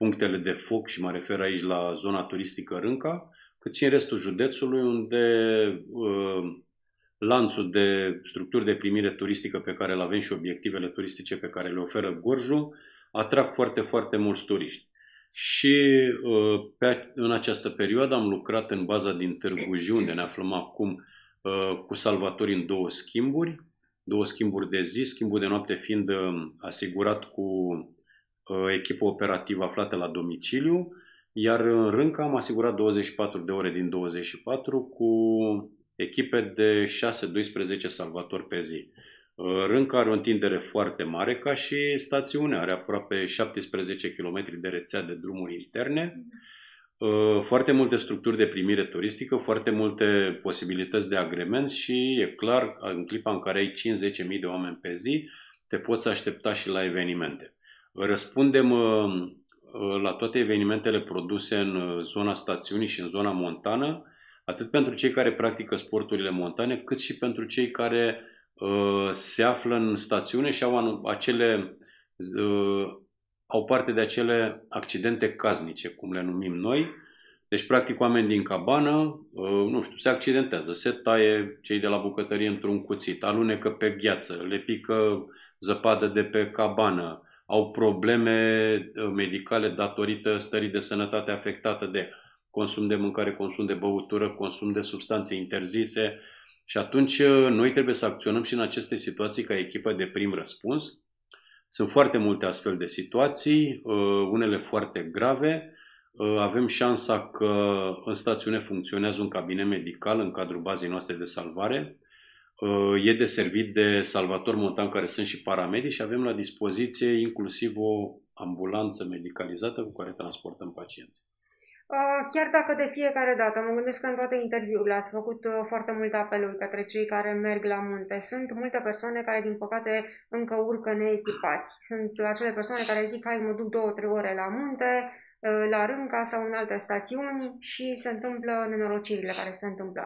punctele de foc și mă refer aici la zona turistică Rânca, cât și în restul județului unde uh, lanțul de structuri de primire turistică pe care îl avem și obiectivele turistice pe care le oferă Gorju atrag foarte, foarte mulți turiști. Și uh, pe, în această perioadă am lucrat în baza din Târgu Jiu, unde ne aflăm acum uh, cu salvatori în două schimburi, două schimburi de zi, schimbul de noapte fiind uh, asigurat cu Uh, echipă operativă aflată la domiciliu, iar în Rânca am asigurat 24 de ore din 24 cu echipe de 6-12 salvatori pe zi. Uh, Rânca are o întindere foarte mare ca și stațiune, are aproape 17 km de rețea de drumuri interne, uh, foarte multe structuri de primire turistică, foarte multe posibilități de agrement și e clar, în clipa în care ai 5-10 de oameni pe zi, te poți aștepta și la evenimente. Răspundem uh, uh, la toate evenimentele produse în uh, zona stațiunii și în zona montană, atât pentru cei care practică sporturile montane, cât și pentru cei care se află în stațiune și au acele au parte de acele accidente casnice, cum le numim noi. Deci, practic, oameni din cabană, nu știu, se accidentează, se taie cei de la bucătărie într-un cuțit, alunecă pe gheață, le pică zăpadă de pe cabană, au probleme uh, medicale datorită stării de sănătate afectată de consum de mâncare, consum de băutură, consum de substanțe interzise și atunci uh, noi trebuie să acționăm și în aceste situații ca echipă de prim răspuns. Sunt foarte multe astfel de situații, uh, unele foarte grave. Avem șansa că în stațiune funcționează un cabinet medical în cadrul bazei noastre de salvare, Uh, e deservit de salvator montan care sunt și paramedici și avem la dispoziție inclusiv o ambulanță medicalizată cu care transportăm pacienți. Uh, chiar dacă de fiecare dată, mă gândesc că în toate interviurile ați făcut uh, foarte multe apeluri către cei care merg la munte. Sunt multe persoane care, din păcate, încă urcă neechipați. Sunt acele persoane care zic, hai, mă duc două, trei ore la munte, la Rânca sau în alte stațiuni și se întâmplă nenorocirile care se întâmplă.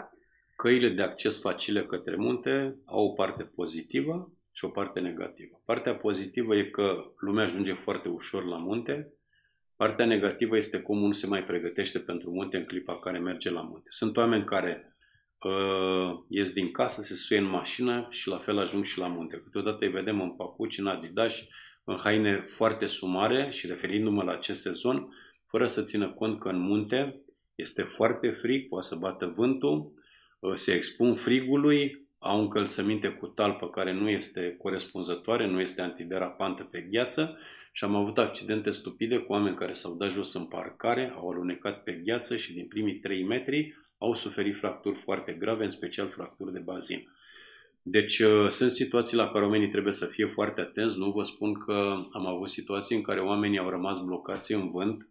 Căile de acces facile către munte au o parte pozitivă și o parte negativă. Partea pozitivă e că lumea ajunge foarte ușor la munte, partea negativă este cum nu se mai pregătește pentru munte în clipa care merge la munte. Sunt oameni care uh, ies din casă, se suie în mașină și la fel ajung și la munte. Câteodată îi vedem în papuci, în adidas, în haine foarte sumare și referindu-mă la acest sezon, fără să țină cont că în munte este foarte frig, poate să bată vântul, se expun frigului, au încălțăminte cu talpă care nu este corespunzătoare, nu este antiderapantă pe gheață și am avut accidente stupide cu oameni care s-au dat jos în parcare, au alunecat pe gheață și din primii 3 metri au suferit fracturi foarte grave, în special fracturi de bazin. Deci uh, sunt situații la care oamenii trebuie să fie foarte atenți. Nu vă spun că am avut situații în care oamenii au rămas blocați în vânt,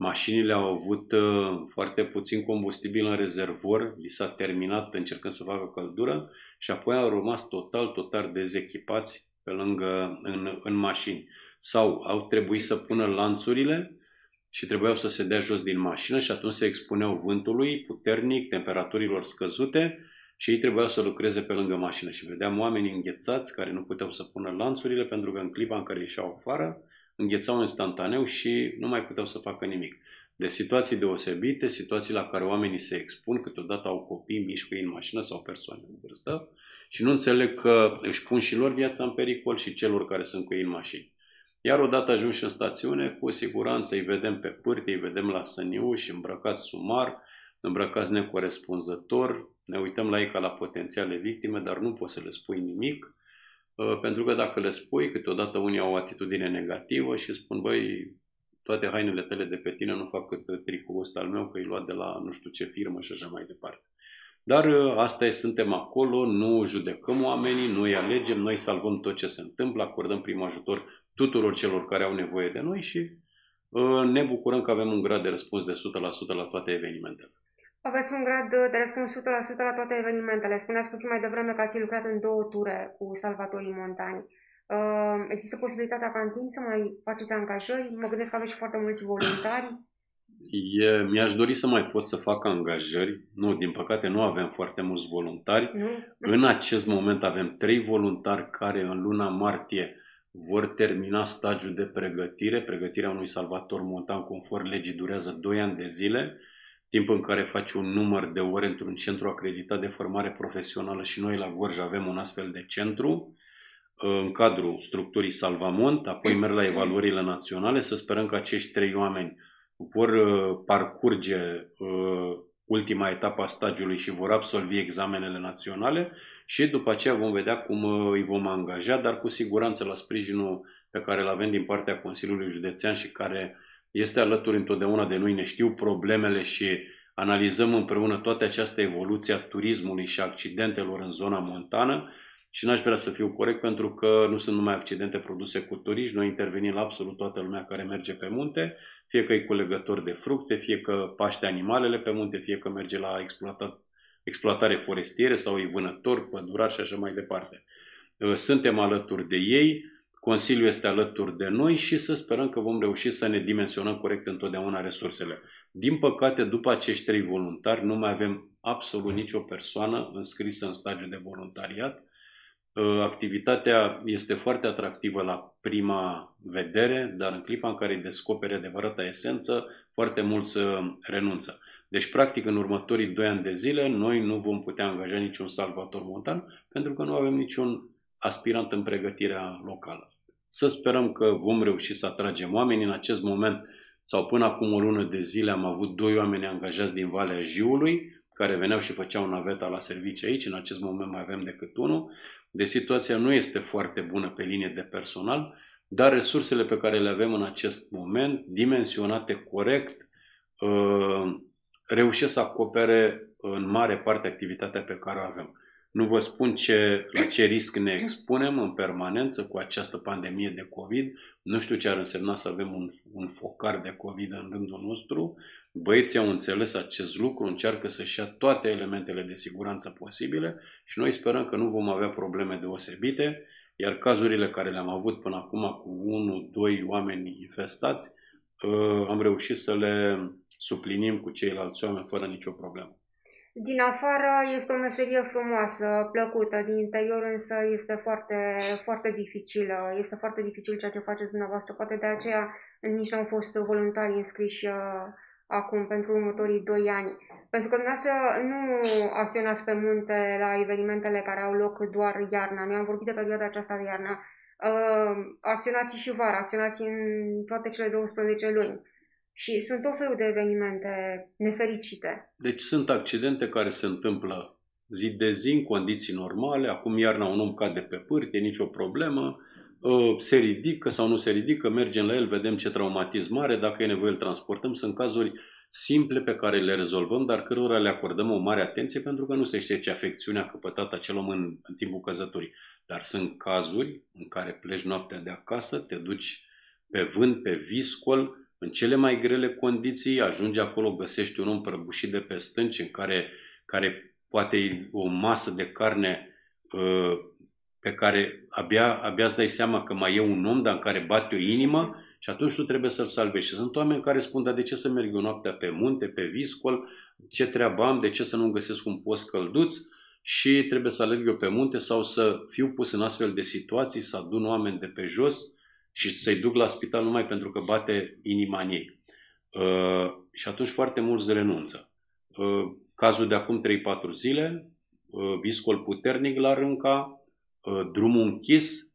Mașinile au avut uh, foarte puțin combustibil în rezervor, li s-a terminat încercând să facă căldură și apoi au rămas total, total dezechipați pe lângă, în, în mașini. Sau au trebuit să pună lanțurile și trebuiau să se dea jos din mașină și atunci se expuneau vântului puternic, temperaturilor scăzute și ei trebuiau să lucreze pe lângă mașină. Și vedeam oameni înghețați care nu puteau să pună lanțurile pentru că în clipa în care ieșeau afară, înghețau instantaneu și nu mai puteau să facă nimic. De situații deosebite, situații la care oamenii se expun, câteodată au copii mici cu ei în mașină sau persoane în vârstă și nu înțeleg că își pun și lor viața în pericol și celor care sunt cu ei în mașini. Iar odată ajunși în stațiune, cu siguranță îi vedem pe pârtie, îi vedem la săniuși, îmbrăcați sumar, îmbrăcați necorespunzător, ne uităm la ei ca la potențiale victime, dar nu poți să le spui nimic Uh, pentru că dacă le spui, câteodată unii au o atitudine negativă și spun, băi, toate hainele tale de pe tine nu fac cât tricoul ăsta al meu, că e luat de la nu știu ce firmă și așa mai departe. Dar uh, asta e, suntem acolo, nu judecăm oamenii, noi alegem, noi salvăm tot ce se întâmplă, acordăm prim ajutor tuturor celor care au nevoie de noi și uh, ne bucurăm că avem un grad de răspuns de 100% la toate evenimentele. Aveți un grad de răspuns 100% la toate evenimentele. Spuneați puțin mai devreme că ați lucrat în două ture cu salvatorii montani. Uh, există posibilitatea ca în timp să mai faceți angajări? Mă gândesc că aveți și foarte mulți voluntari. E, mi-aș dori să mai pot să fac angajări. Nu, din păcate nu avem foarte mulți voluntari. Nu? În acest moment avem trei voluntari care în luna martie vor termina stagiul de pregătire. Pregătirea unui salvator montan conform legii durează 2 ani de zile timp în care faci un număr de ore într-un centru acreditat de formare profesională și noi la Gorj avem un astfel de centru în cadrul structurii Salvamont, apoi merg la evaluările naționale, să sperăm că acești trei oameni vor uh, parcurge uh, ultima etapă a stagiului și vor absolvi examenele naționale și după aceea vom vedea cum uh, îi vom angaja, dar cu siguranță la sprijinul pe care îl avem din partea Consiliului Județean și care este alături întotdeauna de noi, ne știu problemele și analizăm împreună toate această evoluție a turismului și accidentelor în zona montană și n-aș vrea să fiu corect pentru că nu sunt numai accidente produse cu turiști, noi intervenim la absolut toată lumea care merge pe munte, fie că e culegător de fructe, fie că paște animalele pe munte, fie că merge la exploatat, exploatare forestieră sau e vânător, pădurar și așa mai departe. Suntem alături de ei, Consiliul este alături de noi și să sperăm că vom reuși să ne dimensionăm corect întotdeauna resursele. Din păcate, după acești trei voluntari, nu mai avem absolut nicio persoană înscrisă în stagiul de voluntariat. Ă, activitatea este foarte atractivă la prima vedere, dar în clipa în care îi descoperi adevărata esență, foarte mulți renunță. Deci, practic, în următorii doi ani de zile, noi nu vom putea angaja niciun salvator montan, pentru că nu avem niciun aspirant în pregătirea locală. Să sperăm că vom reuși să atragem oameni. În acest moment, sau până acum o lună de zile, am avut doi oameni angajați din Valea Jiului, care veneau și făceau naveta la servicii aici. În acest moment mai avem decât unul. De situația nu este foarte bună pe linie de personal, dar resursele pe care le avem în acest moment, dimensionate corect, uh, reușesc să acopere în mare parte activitatea pe care o avem. Nu vă spun ce, la ce risc ne expunem în permanență cu această pandemie de COVID. Nu știu ce ar însemna să avem un, un focar de COVID în rândul nostru. Băieții au înțeles acest lucru, încearcă să-și ia toate elementele de siguranță posibile și noi sperăm că nu vom avea probleme deosebite, iar cazurile care le-am avut până acum cu unul, doi oameni infestați, ă, am reușit să le suplinim cu ceilalți oameni fără nicio problemă. Din afară este o meserie frumoasă, plăcută, din interior însă este foarte, foarte dificilă. Este foarte dificil ceea ce faceți dumneavoastră. Poate de aceea nici nu au fost voluntari înscriși uh, acum pentru următorii doi ani. Pentru că dumneavoastră nu acționați pe munte la evenimentele care au loc doar iarna. Noi am vorbit de perioada aceasta de iarnă. Uh, acționați și vara, acționați în toate cele 12 luni. Și sunt tot felul de evenimente nefericite. Deci sunt accidente care se întâmplă zi de zi, în condiții normale. Acum iarna un om cade pe pârtie, nicio problemă. Ă, se ridică sau nu se ridică, mergem la el, vedem ce traumatism are, dacă e nevoie îl transportăm. Sunt cazuri simple pe care le rezolvăm, dar cărora le acordăm o mare atenție pentru că nu se știe ce afecțiune a căpătat acel om în, în timpul căzătorii. Dar sunt cazuri în care pleci noaptea de acasă, te duci pe vânt, pe viscol, în cele mai grele condiții, ajungi acolo, găsești un om prăbușit de pe stânci în care, care poate e o masă de carne uh, pe care abia, abia îți dai seama că mai e un om, dar în care bate o inimă și atunci tu trebuie să-l salvezi. Și sunt oameni care spun, dar de ce să merg eu noaptea pe munte, pe viscol, ce treabă am, de ce să nu găsesc un post călduț? Și trebuie să alerg eu pe munte sau să fiu pus în astfel de situații, să adun oameni de pe jos și să-i duc la spital numai pentru că bate inima în ei. Uh, și atunci foarte mulți renunță. Uh, cazul de acum 3-4 zile, uh, viscol puternic la Rânca, uh, drumul închis,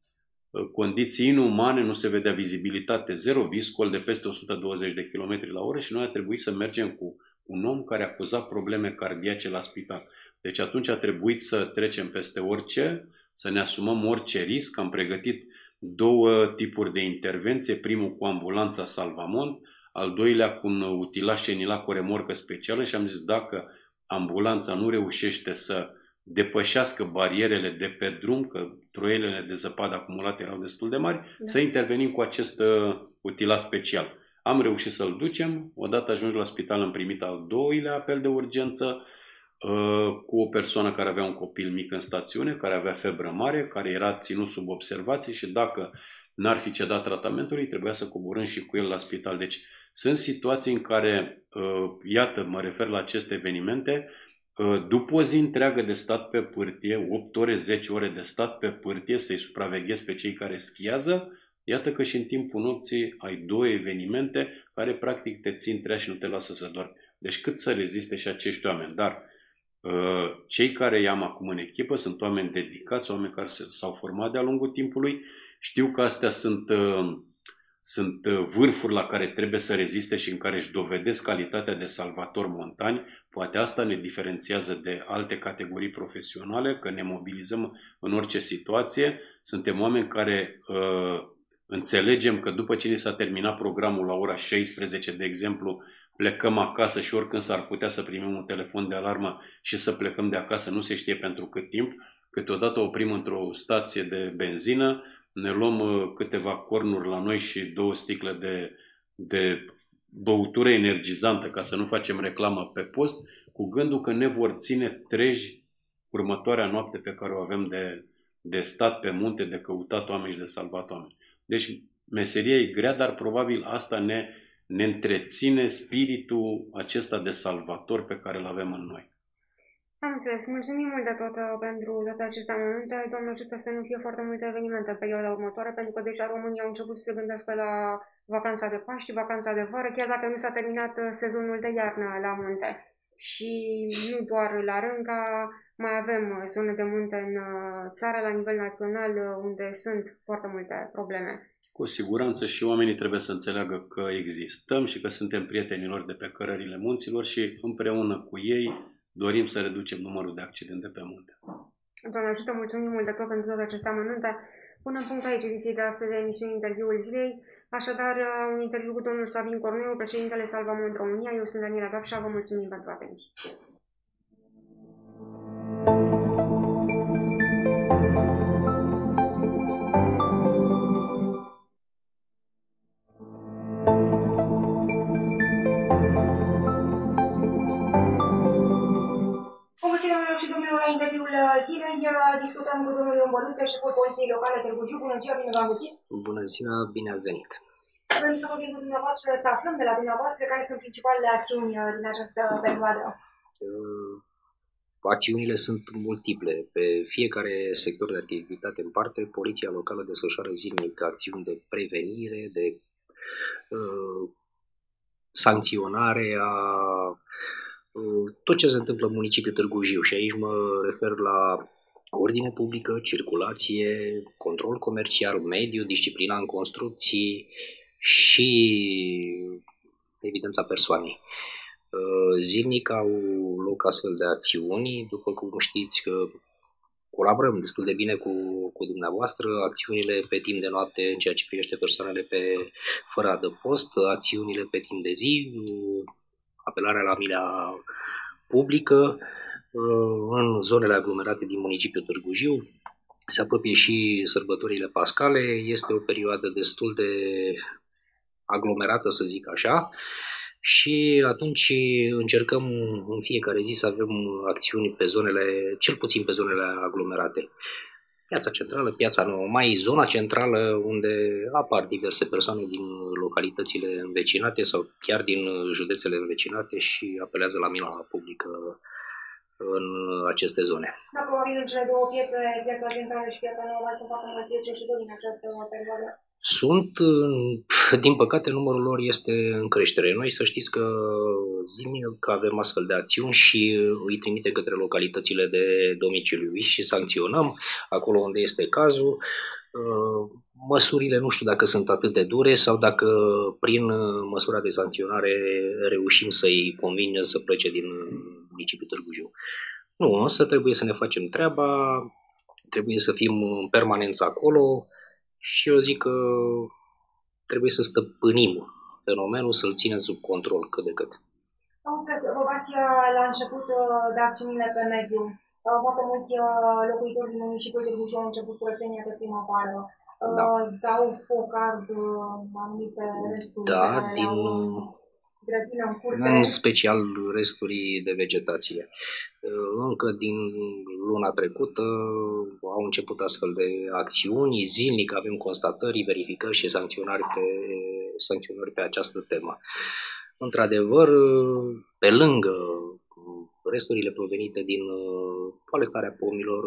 uh, condiții inumane, nu se vedea vizibilitate zero, viscol de peste 120 de km la oră și noi a trebuit să mergem cu un om care a acuzat probleme cardiace la spital. Deci atunci a trebuit să trecem peste orice, să ne asumăm orice risc. Am pregătit două tipuri de intervenție, primul cu ambulanța Salvamont, al doilea cu un utilaj Cenila cu o remorcă specială și am zis dacă ambulanța nu reușește să depășească barierele de pe drum, că troielele de zăpadă acumulate erau destul de mari, da. să intervenim cu acest uh, utilaj special. Am reușit să-l ducem, odată ajuns la spital am primit al doilea apel de urgență, uh, cu o persoană care avea un copil mic în stațiune, care avea febră mare, care era ținut sub observație și dacă n-ar fi cedat tratamentului, trebuia să coborâm și cu el la spital. Deci sunt situații în care, uh, iată, mă refer la aceste evenimente, uh, după o zi întreagă de stat pe pârtie, 8 ore, 10 ore de stat pe pârtie, să-i supraveghezi pe cei care schiază, iată că și în timpul nopții ai două evenimente care practic te țin treaz și nu te lasă să dormi. Deci cât să reziste și acești oameni. Dar uh, cei care i-am acum în echipă sunt oameni dedicați, oameni care s-au format de-a lungul timpului. Știu că astea sunt sunt uh, vârfuri la care trebuie să reziste și în care își dovedesc calitatea de salvator montani. Poate asta ne diferențiază de alte categorii profesionale, că ne mobilizăm în orice situație. Suntem oameni care uh, înțelegem că după ce ni s-a terminat programul la ora 16, de exemplu, plecăm acasă și oricând s-ar putea să primim un telefon de alarmă și să plecăm de acasă, nu se știe pentru cât timp. Câteodată oprim într-o stație de benzină, ne luăm uh, câteva cornuri la noi și două sticle de, de băutură energizantă ca să nu facem reclamă pe post, cu gândul că ne vor ține treji următoarea noapte pe care o avem de, de stat pe munte, de căutat oameni și de salvat oameni. Deci meseria e grea, dar probabil asta ne, ne întreține spiritul acesta de salvator pe care îl avem în noi. Am înțeles. Mulțumim mult de tot uh, pentru toate aceste momente. Doamne ajută să nu fie foarte multe evenimente în perioada următoare, pentru că deja românii au început să se gândească la vacanța de Paști, vacanța de vară, chiar dacă nu s-a terminat uh, sezonul de iarnă la munte. Și nu doar la Rânca, mai avem uh, zone de munte în țară la nivel național unde sunt foarte multe probleme. Cu siguranță și oamenii trebuie să înțeleagă că existăm și că suntem prietenilor de pe cărările munților și împreună cu ei dorim să reducem numărul de accidente pe munte. Doamne ajută, mulțumim mult de tot pentru toate aceste amănunte. Până în punct aici ediției de astăzi de emisiune Interviul Zilei. Așadar, un interviu cu domnul Sabin Corneu, președintele Salvamont România. Eu sunt Daniela Gapșa, vă mulțumim pentru atenție. Zilei discutăm cu domnul Ion Băluță, șeful Poliției Locale Târgu Jiu. Bună ziua, bine v-am găsit! Bună ziua, bine ați venit! Vrem să vorbim cu dumneavoastră, să aflăm de la dumneavoastră care sunt principalele acțiuni uh, din această perioadă. Uh, acțiunile sunt multiple. Pe fiecare sector de activitate în parte, Poliția Locală desfășoară zilnic acțiuni de prevenire, de uh, sancționare a tot ce se întâmplă în municipiul Târgu Jiu și aici mă refer la ordine publică, circulație, control comercial, mediu, disciplina în construcții și evidența persoanei. Zilnic au loc astfel de acțiuni, după cum știți că colaborăm destul de bine cu, cu dumneavoastră, acțiunile pe timp de noapte în ceea ce privește persoanele pe fără adăpost, acțiunile pe timp de zi, apelarea la mila publică uh, în zonele aglomerate din municipiul Târgu Jiu. Se apropie și sărbătorile pascale, este o perioadă destul de aglomerată, să zic așa, și atunci încercăm în fiecare zi să avem acțiuni pe zonele, cel puțin pe zonele aglomerate piața centrală, piața nouă, mai zona centrală unde apar diverse persoane din localitățile învecinate sau chiar din județele învecinate și apelează la mila publică în aceste zone. Da, probabil în cele două piețe, piața centrală și piața nouă, mai sunt foarte mulți cercetători din această perioadă. Sunt, din păcate, numărul lor este în creștere. Noi să știți că zilnic avem astfel de acțiuni și îi trimite către localitățile de domiciliu și sancționăm acolo unde este cazul. Măsurile nu știu dacă sunt atât de dure sau dacă prin măsura de sancționare reușim să-i convingem să plece din municipiul Târgu Jiu. Nu, însă trebuie să ne facem treaba, trebuie să fim în permanență acolo și eu zic că trebuie să stăpânim fenomenul, să-l ținem sub control cât de cât. Am înțeles, vorbați la început de acțiunile pe mediu. Foarte mulți locuitori din municipiul de Buzău au început curățenia pe primăvară. Da. Dau foc, ard anumite resturi da, din, în special resturi de vegetație. Încă din luna trecută au început astfel de acțiuni, zilnic avem constatări, verificări și sancționări pe, sancționări pe această temă. Într-adevăr, pe lângă resturile provenite din colectarea pomilor,